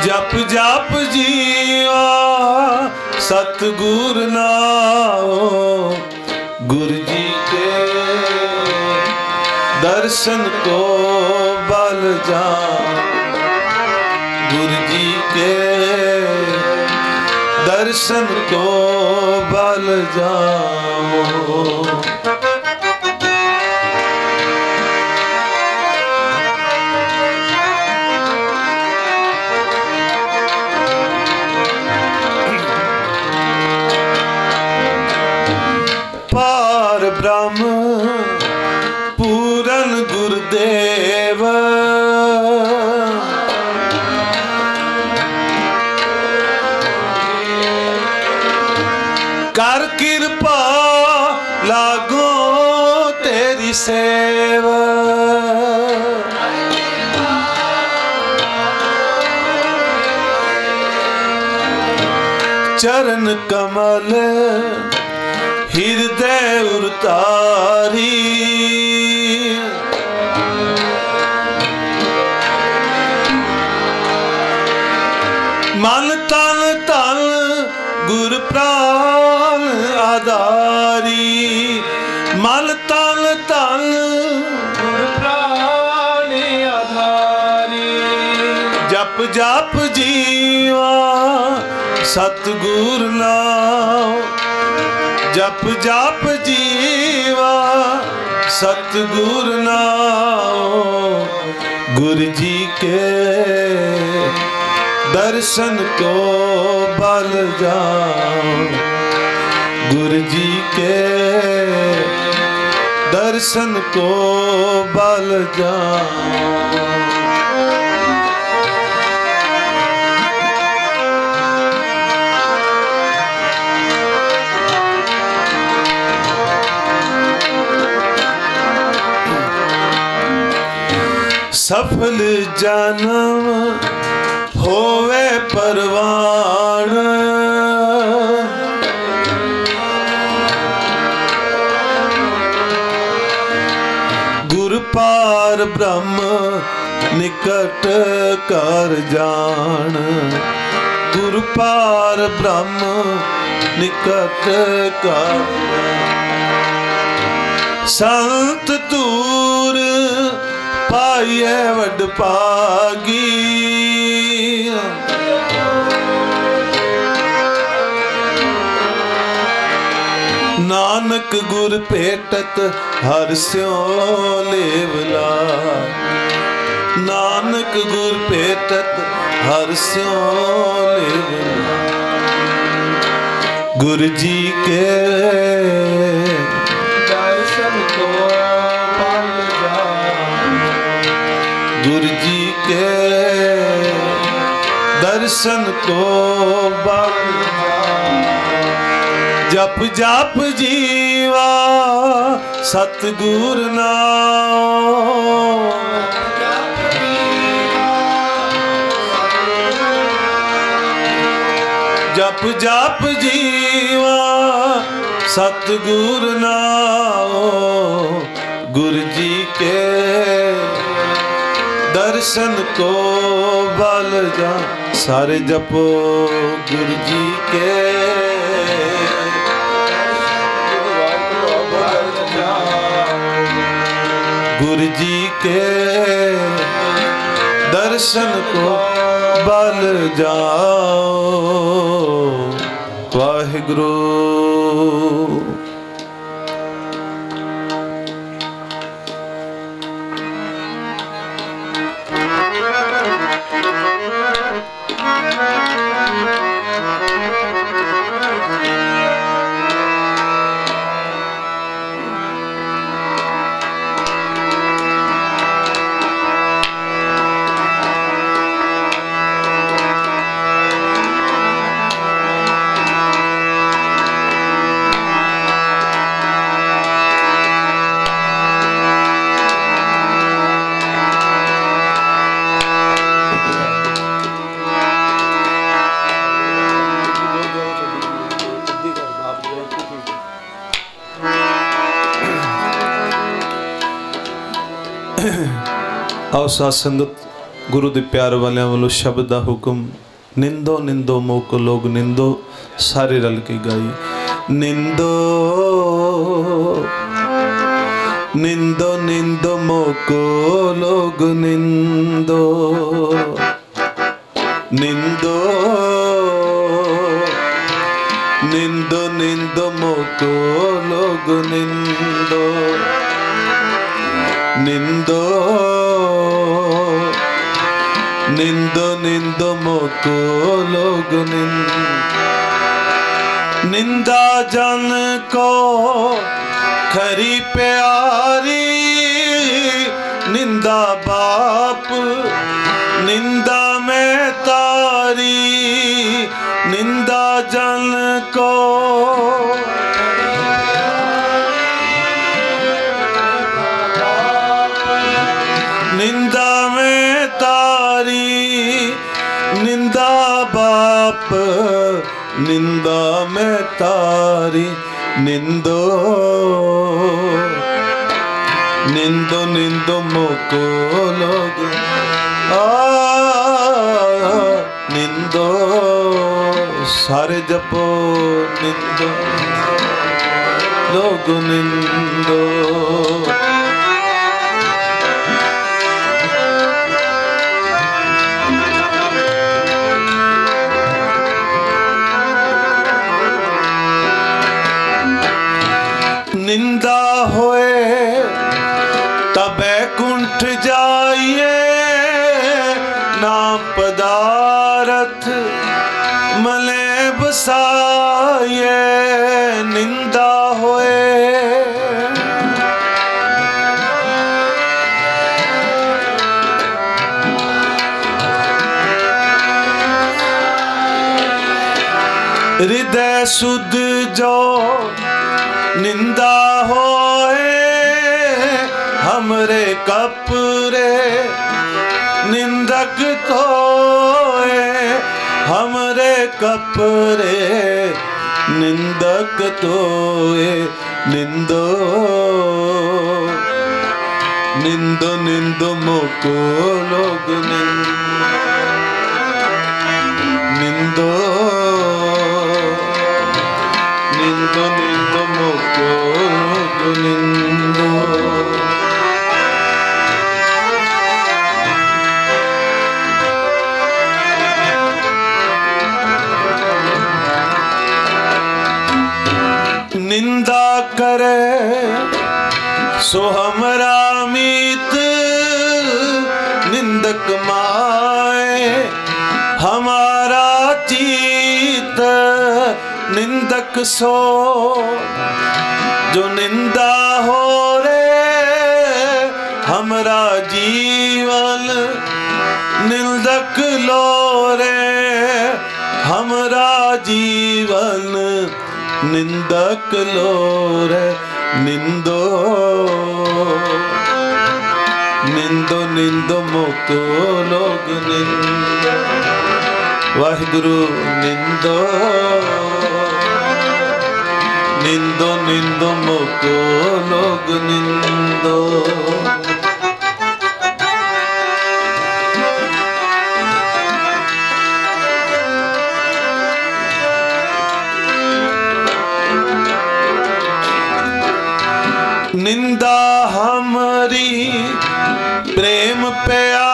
जप जप जीवा सतगुर नाम गुरु ਦਰਸ਼ਨ ਕੋ ਬਲ ਜਾ ਗੁਰ ਜੀ ਕੇ ਦਰਸ਼ਨ ਕੋ ਬਲ ਜਾਓ ਪਾਰ ਬ੍ਰਹਮ ਗੁਰਦੇਵ ਕਰ ਕਿਰਪਾ ਲਾਗੋ ਤੇਰੀ ਸੇਵਾ। ਚਰਨ ਕਮਲ ਹਿਰਦੈ ਉਰਤਾਰੀ। ਜਪ ਜੀਵਾ, ਸਤਗੁਰ ਨਾਮ ਜਪ ਜਪ ਜੀਵਾ, ਸਤਗੁਰ ਨਾਮ ਗੁਰ ਜੀ ਕੇ ਦਰਸ਼ਨ ਕੋ ਬਲ ਜਾਓ ਗੁਰ ਜੀ ਕੇ ਦਰਸ਼ਨ ਕੋ ਬਲ ਜਾ ਸਫਲ ਜਨਮ ਹੋਵੇ ਪਰਵਾਨ। ਗੁਰ ਪਾਰ ਬ੍ਰਹਮ ਨਿਕਟ ਕਰ ਜਾਣ। ਗੁਰ ਪਾਰ ਬ੍ਰਹਮ ਨਿਕਟ ਕਰ। ਸੰਤ ਤੂੰ ਪਾਈਏ ਵਡ ਪਾਗੀ ਨਾਨਕ ਗੁਰ ਭੇਟਤ ਹਰ ਸਿਓ ਲੇਵਲਾ ਨਾਨਕ ਗੁਰ ਭੇਟਤ ਹਰ ਸਿਓ ਲੇਵਲਾ ਗੁਰ ਜੀ ਕੇ ਦਰਸ਼ਨ ਕੋ ਗੁਰ ਜੀ ਕੇ ਦਰਸ਼ਨ ਕੋ ਬਲ ਜਪ ਜਪ ਜੀਵਾ ਸਤਗੁਰ ਜਪ ਜਪ ਜੀਵਾ ਸਤਗੁਰ ਨਾਮ ਗੁਰ ਜੀ ਕੇ ਦਰਸ਼ਨ ਕੋ ਬਲ ਜਾ, ਸਾਰੇ ਜਪੋ ਗੁਰੂ ਜੀ ਕੇ। ਗੁਰੂ ਜੀ ਕੇ। ਦਰਸ਼ਨ ਕੋ ਬਲ ਜਾਓ। ਵਾਹਿਗੁਰੂ। ਆਓ ਸਾਧ ਸੰਗਤ ਗੁਰੂ ਦੇ ਪਿਆਰ ਵਾਲਿਆਂ ਵੱਲੋਂ ਸ਼ਬਦ ਦਾ ਹੁਕਮ ਨਿੰਦੋ ਨਿੰਦੋ ਮੋਕ ਲੋਗ ਨਿੰਦੋ ਸਾਰੇ ਰਲ ਕੇ ਗਾਈ ਨਿੰਦੋ ਨਿੰਦੋ ਨਿੰਦੋ ਮੋਕੋ ਲੋਗ ਨਿੰਦੋ ਨਿੰਦੋ ਰੋਗ ਨਿੰਦ ਨਿੰਦਾ ਜਨ ਕੋ ਖਰੀ ਪਿਆਰੀ ਨਿੰਦਾ ਬਾਪ ਨਿੰਦਾ ਮੈਂ ਤਾਰੀ ਨਿੰਦਾ ਜਨ ਕੋ तारी निंदो निंदो निंदो मोको लोग आ निंदो सारे जपो निंदो लोग निंदो ਨਿੰਦਾ ਹੋਏ ਤਬੈ ਕੁੰਠ ਜਾਈਏ। ਨਾਮ ਪਦਾਰਥ ਮਲੇ ਬਸਾਈਏ ਨਿੰਦਾ ਹੋਏ। ਹਿਰਦੈ ਸੁਧ ਕਪਰੇ ਨਿੰਦਕ ਤੋਏ ਨਿੰਦੋ ਨਿੰਦੋ ਨਿੰਦੋ ਮੋਕੋ ਲੋਗ ਨਿੰਦ ਸੋ ਹਮਰਾ ਮੀਤ ਨਿੰਦਕ ਮਾਏ। ਹਮਾਰਾ ਚੀਤ ਨਿੰਦਕ ਸੋ ਜੋ ਨਿੰਦਾ ਹੋ ਰੇ, ਹਮਰਾ ਜੀਵਨ ਨਿੰਦਕ ਲੋ ਰੇ। ਹਮਰਾ ਜੀਵਨ ਨਿੰਦਕ ਲੋ ਰੇ। ਨਿੰਦੋ ਨਿੰਦੋ ਨਿੰਦੋ ਮੋਕੋ ਲੋਗ ਨਿੰਦ ਵਾਹਿਗੁਰੂ ਨਿੰਦੋ ਨਿੰਦੋ ਨਿੰਦੋ ਮੋਕੋ ਲੋਗ ਨਿੰਦੋ निंदा हमारी प्रेम प्यार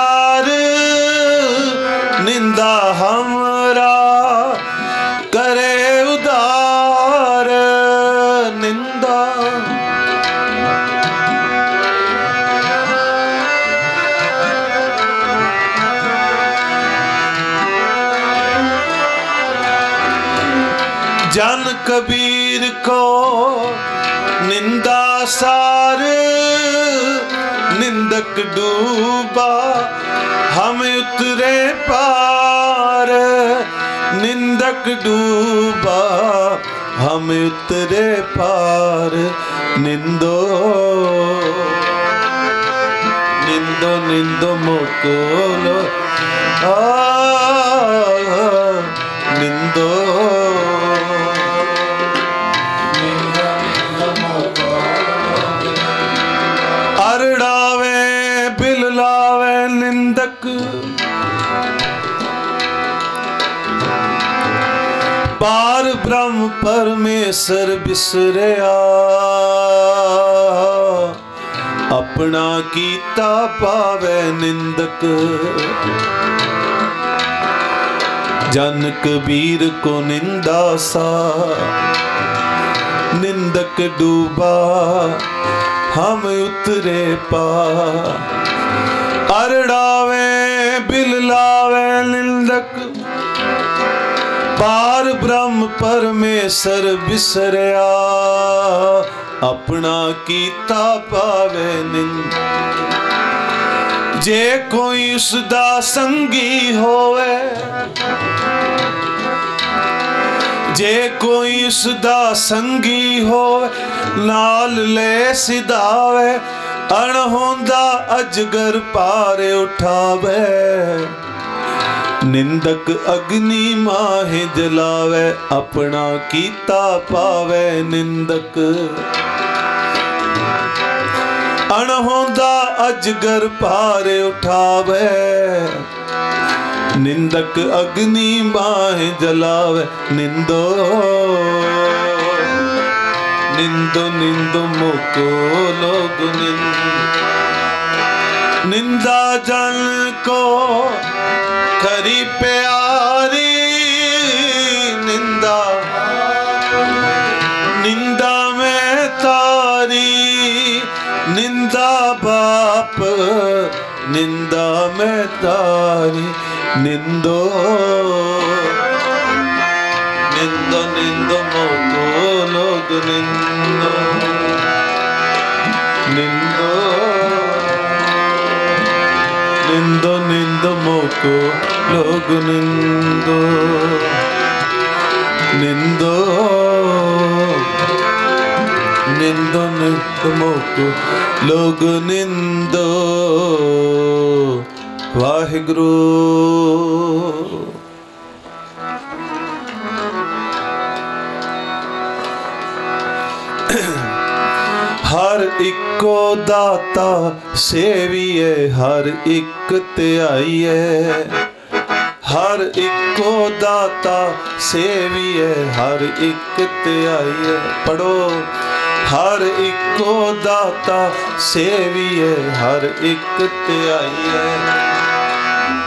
डूबा हम उतरे पार निंदक डूबा हम उतरे पार निंदो निंदो निंदो मोकोलो आ निंदो ਪਾਰ ਪਰਮੇਸ਼ਰ ਬਿਸਰਿਆ। ਆਪਣਾ ਕੀਤਾ ਪਾਵੇ ਨਿੰਦਕ। ਜਨ ਕਬੀਰ ਕੋ ਨਿੰਦਾ ਸਾ। ਨਿੰਦਕ ਡੂਬਾ, ਹਮ ਉਤਰੇ ਪਾ। ਅਰੜਾਵੇ ਬਿਲ ਲਾਵੇ ਪਾਰ ਬ੍ਰਹਮ ਪਰਮੇਸ਼ਰ ਬਿਸਰਿਆ, ਆਪਣਾ ਕੀਤਾ ਪਾਵੇ ਨਿੰਦ। ਜੇ ਕੋਈ ਉਸ ਦਾ ਸੰਗੀ ਹੋਵੇ, ਜੇ ਕੋਈ ਉਸ ਦਾ ਸੰਗੀ ਹੋਵੇ, ਨਾਲ ਲੈ ਸਿਧਾਵੇ, ਅਣਹੋਂਦਾ ਅਜਗਰ ਪਾਰ ਉਠਾਵੇ। ਨਿੰਦਕ ਅਗਨੀ ਮਾਹੇ ਜਲਾਵੇ, ਆਪਣਾ ਕੀਤਾ ਪਾਵੇ ਨਿੰਦਕ। ਅਣਹੋਂਦਾ ਅਜਗਰ ਪਾਰ ਉਠਾਵੇ, ਨਿੰਦਕ ਅਗਨੀ ਬਾਹ ਜਲਾਵੇ, ਨਿੰਦੋ। ਨਿੰਦੋ ਨਿੰਦੋ, ਮੋਕੋ ਲੋਗ ਨਿੰਦ। ਨਿੰਦਾ ਜਨ ਕੋ ਕਰੀ ਪਿਆਰੀ ਨਿੰਦਾ। ਨਿੰਦਾ ਮੈਂ ਤਾਰੀ, ਨਿੰਦਾ ਬਾਪ, ਨਿੰਦਾ ਮੈਂ ਤਾਰੀ, ਨਿੰਦੋ। ਨਿੰਦੋ ਨਿੰਦੋ ਮੋਕੋ ਲੋਗ ਨਿੰਦੋ ਨਿੰਦੋ। ਨਿੰਦੋ। ਨਿੰਦੋ ਮੋਕੋ ਲੋਗ ਨਿੰਦੋ ਨਿੰਦੋ ਨਿੰਦੋ ਨਿੰਦੋ ਮੋਕੋ ਲੋਗ ਇੱਕੋ ਦਾਤਾ ਸੇਵੀਏ, ਹਰ ਇੱਕ ਧਿਆਈਏ ਹਰ ਇੱਕੋ ਦਾਤਾ ਸੇਵੀਏ, ਹਰ ਇੱਕ ਧਿਆਈਏ ਪੜੋ ਹਰ ਇੱਕੋ ਦਾਤਾ ਸੇਵੀਏ, ਹਰ ਇੱਕ ਧਿਆਈਏ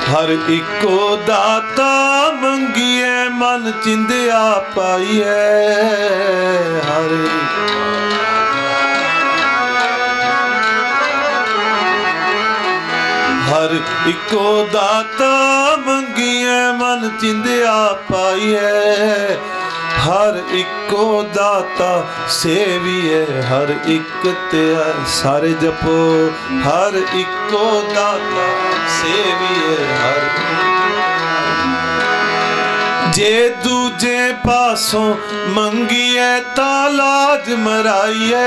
ਹਰ ਇੱਕੋ ਦਾਤਾ ਮੰਗੀਏ, ਮਨ ਚਿੰਦਿਆ ਪਾਈਏ। ਹਰ ਹਰ ਇੱਕੋ ਦਾਤਾ ਮੰਗੀਏ ਮਨ ਚਿੰਦਿਆ ਪਾਈਏ ਹਰ ਇੱਕੋ ਦਾਤਾ ਸੇਵੀਏ ਹਰ ਇੱਕ ਤੇ ਸਾਰੇ ਜਪੋ। ਹਰ ਇੱਕੋ ਦਾਤਾ ਸੇਵੀਏ ਹਰ ਜੇ ਦੂਜੇ ਪਾਸੋਂ ਮੰਗੀਏ ਤਾਂ ਲਾਜ ਮਰਾਈਏ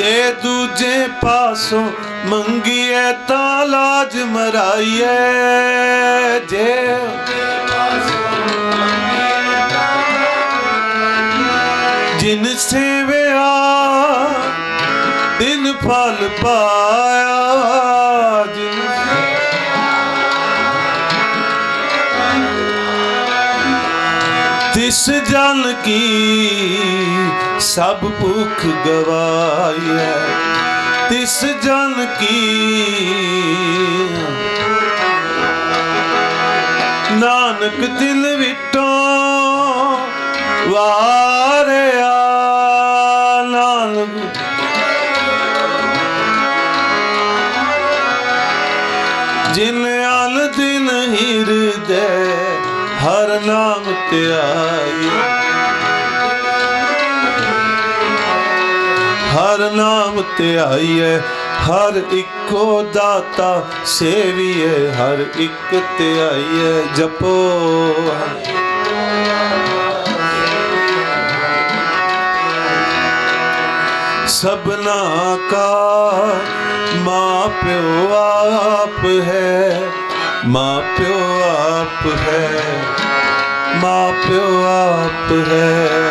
ਜੇ ਦੂਜੇ ਪਾਸੋਂ ਮੰਗੀਏ ਤਾਂ ਲਾਜ ਮਰਾਈਏ। ਜੇ ਜਿਨ ਸੇਵਿਆ ਦਿਨ ਫਲ ਪਾਇਆ। ਤਿਸ ਜਨ ਕੀ ਸਭ ਭੁੱਖ ਗਵਾਈਐ ਤਿਸ ਜਨ ਕੀ ਨਾਨਕ ਦਿਲ ਵਿਟੋ ਵਾਰਿਆ। ਨਾਨਕ ਨਾਮ ਹਰ ਨਾਮ ਧਿਆਈਐ ਹਰ ਇੱਕੋ ਦਾਤਾ ਸੇਵੀਏ, ਹਰ ਇੱਕ ਧਿਆਈਐ ਜਪੋ। ਸਭਨਾ ਕਾ ਮਾਂ ਪਿਓ ਆਪ ਹੈ, ਮਾਂ ਪਿਓ ਆਪ ਹੈ। ਮਾਂ ਪਿਓ ਆਪ ਹੈ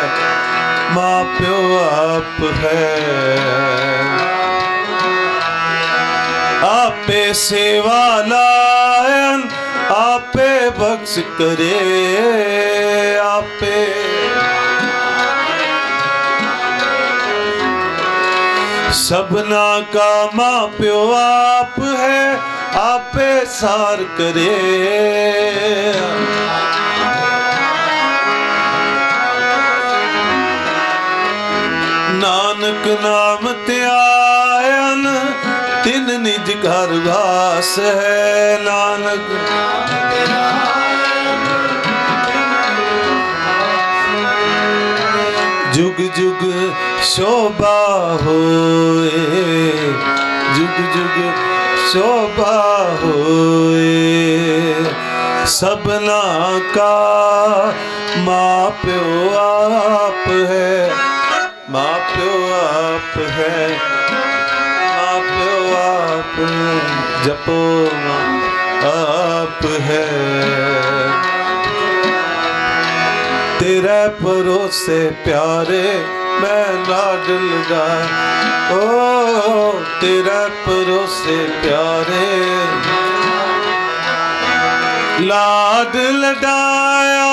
ਮਾਂ ਪਿਓ ਆਪ ਹੈ। ਆਪੇ ਸੇਵਾ ਲਾਇਨ ਆਪੇ ਬਖਸ਼ ਕਰੇ, ਆਪੇ। ਸਭਨਾ ਕਾ ਮਾਂ ਪਿਓ ਆਪ ਹੈ, ਆਪੇ ਸਾਰ ਕਰੇ। ਨਾਨਕ ਨਾਮ ਧਿਆਇਨ ਤਿਨ ਨਿਜ ਘਰ ਵਾਸ ਹੈ ਨਾਨਕ। ਜੁਗ ਜੁਗ ਸ਼ੋਭਾ ਹੋਏ, ਜੁਗ ਜੁਗ ਸ਼ੋਭਾ ਹੋਏ, ਸਭਨਾ ਕਾ ਮਾਂ ਪਿਓ ਆਪ ਹੈ। ਜਪੋ ਮਾਂ ਆਪ ਹੈ ਤੇਰੇ ਭਰੋਸੇ ਪਿਆਰੇ ਮੈਂ ਲਾਡ ਲਗਾ ਓ ਤੇਰੇ ਭਰੋਸੇ ਪਿਆਰੇ ਲਾਡ ਲਡਾਇਆ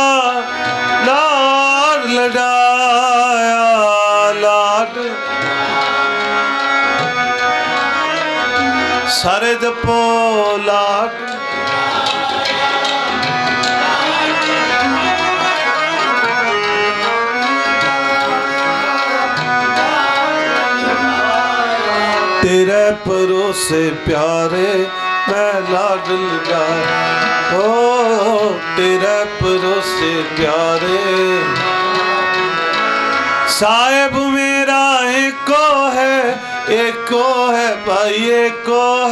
ਸਾਰੇ ਜਪੋ ਲਾਡ ਤੇਰੇ ਭਰੋਸੇ ਪਿਆਰੇ ਮੈਂ ਲਾਡ ਲਗਾ ਓ ਤੇਰੇ ਭਰੋਸੇ ਪਿਆਰੇ ਸਾਹਿਬ ਮੇਰਾ ਏਕੋ ਹੈ ਏਕੋ ਹੈ ਭਾਈ ਏਕੋ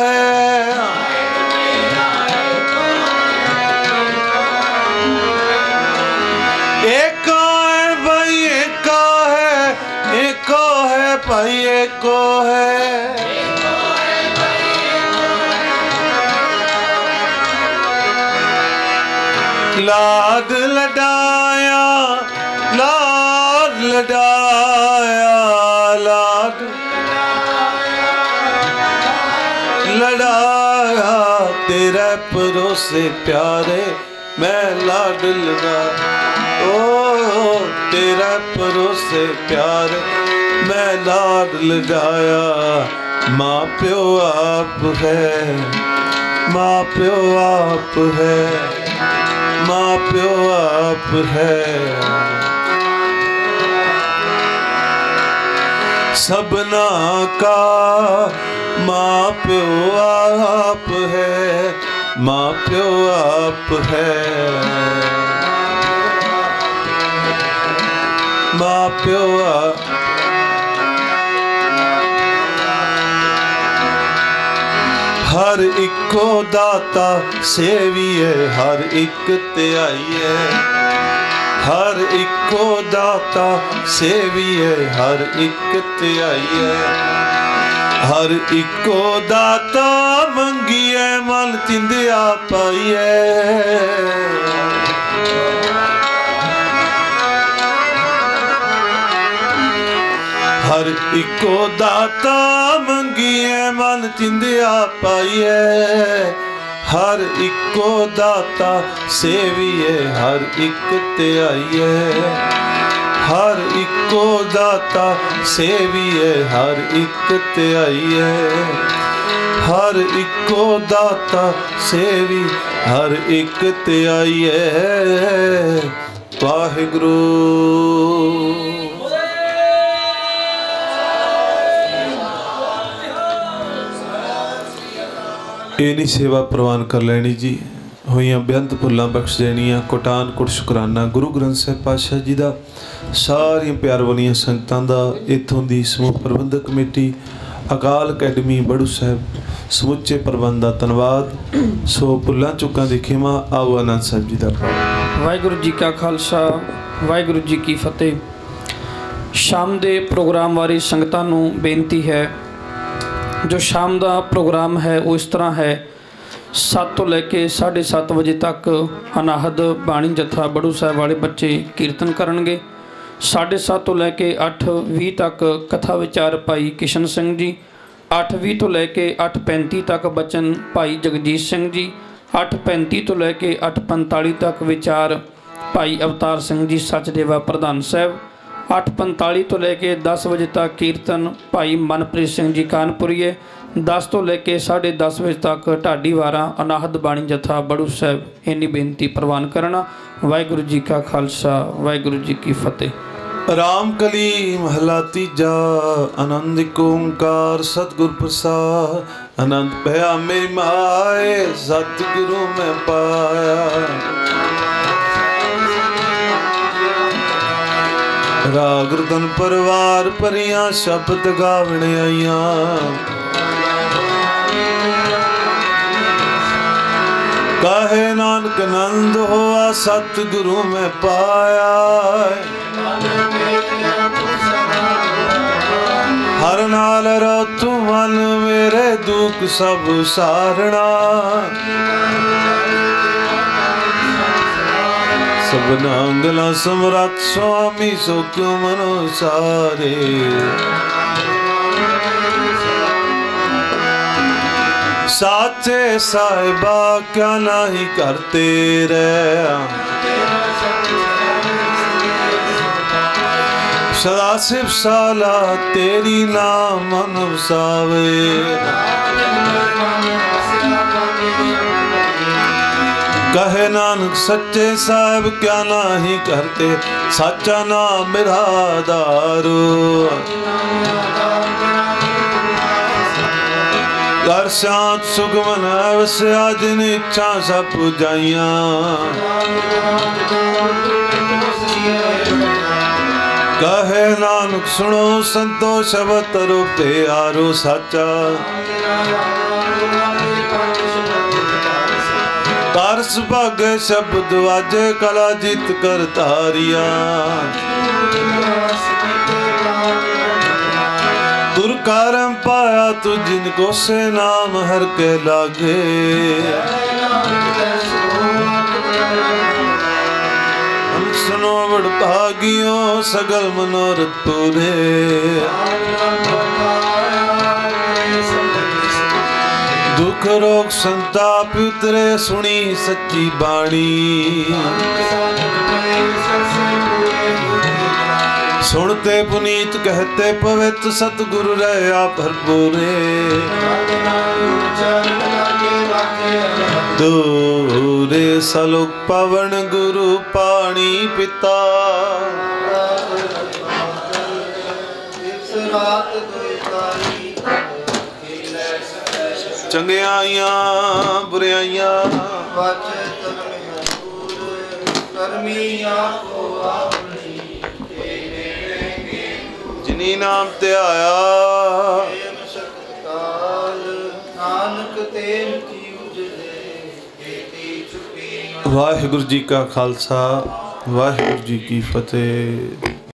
ਭਰੋਸੇ ਪਿਆਰੇ ਮੈਂ ਲਾਡ ਲਗਾ ਓ ਤੇਰੇ ਭਰੋਸੇ ਪਿਆਰੇ ਮੈਂ ਲਾਡ ਲਗਾਇਆ ਮਾਂ ਪਿਓ ਆਪ ਹੈ ਮਾਂ ਪਿਓ ਆਪ ਹੈ ਮਾਂ ਪਿਓ ਆਪ ਹੈ ਸਭਨਾ ਕਾ ਮਾਂ ਪਿਓ ਆਪ ਹੈ ਮਾਂ ਪਿਓ ਆਪ ਹੈ। ਮਾਂ ਪਿਓ ਆਪ ਹਰ ਇੱਕੋ ਦਾਤਾ ਸੇਵੀਏ, ਹਰ ਇੱਕ ਧਿਆਈਏ। ਹਰ ਇੱਕੋ ਦਾਤਾ ਸੇਵੀਏ, ਹਰ ਇੱਕ ਧਿਆਈਏ। ਹਰ ਇੱਕੋ ਦਾਤਾ ਮੰਗੀ ਮਨ ਤਿੰਦਿਆ ਪਾਈਏ ਹਰ ਇੱਕੋ ਦਾਤਾ ਮੰਗੀਏ ਮਨ ਚਿੰਦਿਆ ਪਾਈਏ ਹਰ ਇੱਕੋ ਦਾਤਾ ਸੇਵੀਏ ਹਰ ਇੱਕ ਤੇ ਧਿਆਈਏ ਹਰ ਇੱਕੋ ਦਾਤਾ ਸੇਵੀਏ ਹਰ ਇੱਕ ਤੇ ਧਿਆਈਏ ਹਰ ਇੱਕੋ ਦਾਤਾ ਸੇਵੀ, ਹਰ ਇੱਕ ਧਿਆਈਏ ਵਾਹਿਗੁਰੂ। ਇਹ ਨਹੀਂ ਸੇਵਾ ਪ੍ਰਵਾਨ ਕਰ ਲੈਣੀ ਜੀ। ਹੋਈਆਂ ਬੇਅੰਤ ਭੁੱਲਾਂ ਬਖਸ਼ ਦੇਣੀਆਂ, ਕੋਟਾਨ ਕੁਟ ਸ਼ੁਕਰਾਨਾ, ਗੁਰੂ ਗ੍ਰੰਥ ਸਾਹਿਬ ਪਾਤਸ਼ਾਹ ਜੀ ਦਾ, ਸਾਰੀਆਂ ਪਿਆਰ ਵਾਲੀਆਂ ਸੰਗਤਾਂ ਦਾ, ਇਥੋਂ ਦੀ ਸਮੂਹ ਪ੍ਰਬੰਧਕ ਕਮੇਟੀ ਅਕਾਲ ਅਕੈਡਮੀ ਬੜੂ ਸਾਹਿਬ, ਸਮੁੱਚੇ ਪ੍ਰਬੰਧ ਦਾ ਧੰਨਵਾਦ। ਸੋ ਭੁੱਲਾਂ ਚੁੱਕਾਂ ਦੀ ਖਿਮਾ, ਆਓ ਆਨੰਦ ਸਾਹਿਬ ਜੀ ਦਾ ਵਾਹਿਗੁਰੂ ਜੀ ਕਾ ਖਾਲਸਾ, ਵਾਹਿਗੁਰੂ ਜੀ ਕੀ ਫਤਿਹ। ਸ਼ਾਮ ਦੇ ਪ੍ਰੋਗਰਾਮ ਵਾਲੀ ਸੰਗਤਾਂ ਨੂੰ ਬੇਨਤੀ ਹੈ। ਜੋ ਸ਼ਾਮ ਦਾ ਪ੍ਰੋਗਰਾਮ ਹੈ, ਉਹ ਇਸ ਤਰ੍ਹਾਂ ਹੈ। 7 ਤੋਂ ਲੈ ਕੇ 7:30 ਵਜੇ ਤੱਕ ਅਨਾਹਦ ਬਾਣੀ ਜਥਾ ਬੜੂ ਸਾਹਿਬ ਵਾਲੇ ਬੱਚੇ ਕੀਰਤਨ ਕਰਨਗੇ। 7:30 ਤੋਂ ਲੈ ਕੇ 8:20 ਤੱਕ ਕਥਾ ਵਿਚਾਰ ਭਾਈ ਕਿਸ਼ਨ ਸਿੰਘ ਜੀ 8:20 ਤੋਂ ਲੈ ਕੇ 8:35 ਤੱਕ ਬਚਨ ਭਾਈ ਜਗਜੀਤ ਸਿੰਘ ਜੀ 8:35 ਤੋਂ ਲੈ ਕੇ 8:45 ਤੱਕ ਵਿਚਾਰ ਭਾਈ ਅਵਤਾਰ ਸਿੰਘ ਜੀ ਸੱਚਦੇਵਾ ਪ੍ਰਧਾਨ ਸਾਹਿਬ 8:45 ਤੋਂ ਲੈ ਕੇ 10 ਵਜੇ ਤੱਕ ਕੀਰਤਨ ਭਾਈ ਮਨਪ੍ਰੀਤ ਸਿੰਘ ਜੀ ਕਾਨਪੁਰੀਏ 10 ਤੋਂ ਲੈ ਕੇ 10:30 ਵਜੇ ਤੱਕ ਢਾਡੀ ਵਾਰਾਂ ਅਨਾਹਦ ਬਾਣੀ ਜਥਾ ਬੜੂ ਸਾਹਿਬ, ਇੰਨੀ ਬੇਨਤੀ ਪ੍ਰਵਾਨ ਕਰਨਾ। ਵਾਹਿਗੁਰੂ ਜੀ ਕਾ ਖਾਲਸਾ, ਵਾਹਿਗੁਰੂ ਜੀ ਕੀ ਫਤਿਹ। ਰਾਮ ਕਲੀ ਮਹਲਾ ਤੀਜਾ, ਆਨੰਦ ਓੰਕਾਰ ਸਤਿਗੁਰ ਪ੍ਰਸਾਦ, ਆਨੰਦ ਪਿਆ ਮੇਰੀ ਮਾਏ, ਸਤਿਗੁਰੂ ਮੈਂ ਪਾਇਆ। ਰਾਗ ਰਤਨ ਪਰਵਾਰ ਪਰੀਆਂ ਸ਼ਬਦ ਗਾਵਣ ਆਈਆਂ। ਕਾਹੇ ਨਾਨਕ ਨੰਦ ਹੋਆ, ਸਤਿਗੁਰੂ ਮੈਂ ਪਾਇਆ ਹਰ ਨਾਲ ਰੋ ਤੂੰ ਮਨ ਮੇਰੇ ਦੁੱਖ ਸਭ ਸਾਰਣਾ। ਸਭਨਾ ਅੰਗਲਾ ਸਮਰੱਥ ਸੁਆਮੀ ਸੋ ਕਿਉ ਮਨੋ ਸਾਰੇ। ਸਾਥੇ ਸਾਹਿਬਾ ਕਿਆ ਨਹੀਂ ਕਰਤੇ ਰਹਿ ਸਦਾ ਸਿਫ ਸਾਲਾ ਤੇਰੀ ਨਾਮ ਮਨ ਵਸਾਵੇ ਕਹੇ ਨਾਨਕ ਸੱਚੇ ਸਾਹਿਬ ਕਿਆ ਨਹੀਂ ਕਰਤੇ, ਸਾਚਾ ਨਾਮ ਮੇਰਾ ਦਾਰੂ ਕਰ ਸ਼ਾਂਤ ਸੁਗਮਨ ਵਸਿਆ ਜਿਨ ਇੱਛਾ ਸਭ ਪੁਜਾਈਆਂ ਕਹੇ ਨਾਨਕ ਸੁਣੋ ਸੰਤੋ ਸ਼ਬਦ ਰੂਪੇ ਆਰੋ ਸਾਚਾ। ਕਰ ਸੁਭਾਗ ਸ਼ਬਦ ਵਾਜੇ ਕਲਾ ਜਿਤ ਕਰ ਤਾਰੀਆ ਕਰਮ ਪਾਇਆ ਤੂੰ ਜਿਨ ਕੋ ਸੇ ਨਾਮ ਹਰ ਕੇ ਲਾਗੇ। ਹਮ ਸੁਨੋ ਵਡ ਭਾਗਿਓ ਸਗਲ ਮਨੋਰਥ ਪੂਰੇ। ਦੁਖ ਰੋਗ ਸੰਤਾਪ ਉਤਰੇ ਸੁਣੀ ਸੱਚੀ ਬਾਣੀ। ਸੁਣਤੇ ਪੁਨੀਤ, ਕਹਤੇ ਪਵਿੱਤ ਸਤਿਗੁਰ ਰਹਿਆ ਭਰਪੂਰੇ ਦੂਰੇ ਸਲੋਕ ਪਵਨ ਗੁਰੂ ਪਾਣੀ ਪਿਤਾ। ਚੰਗਿਆਈਆਂ, ਬੁਰਿਆਈਆਂ। ਵਾਚੇ ਤਨ ਮੈਂ ਦੂਰ ਕਰਮੀ ਆਪੋ ਜਿਨੀ ਨਾਮ ਧਿਆਇਆ ਵਾਹਿਗੁਰੂ ਜੀ ਕਾ ਖਾਲਸਾ ਵਾਹਿਗੁਰੂ ਜੀ ਕੀ ਫਤਿਹ।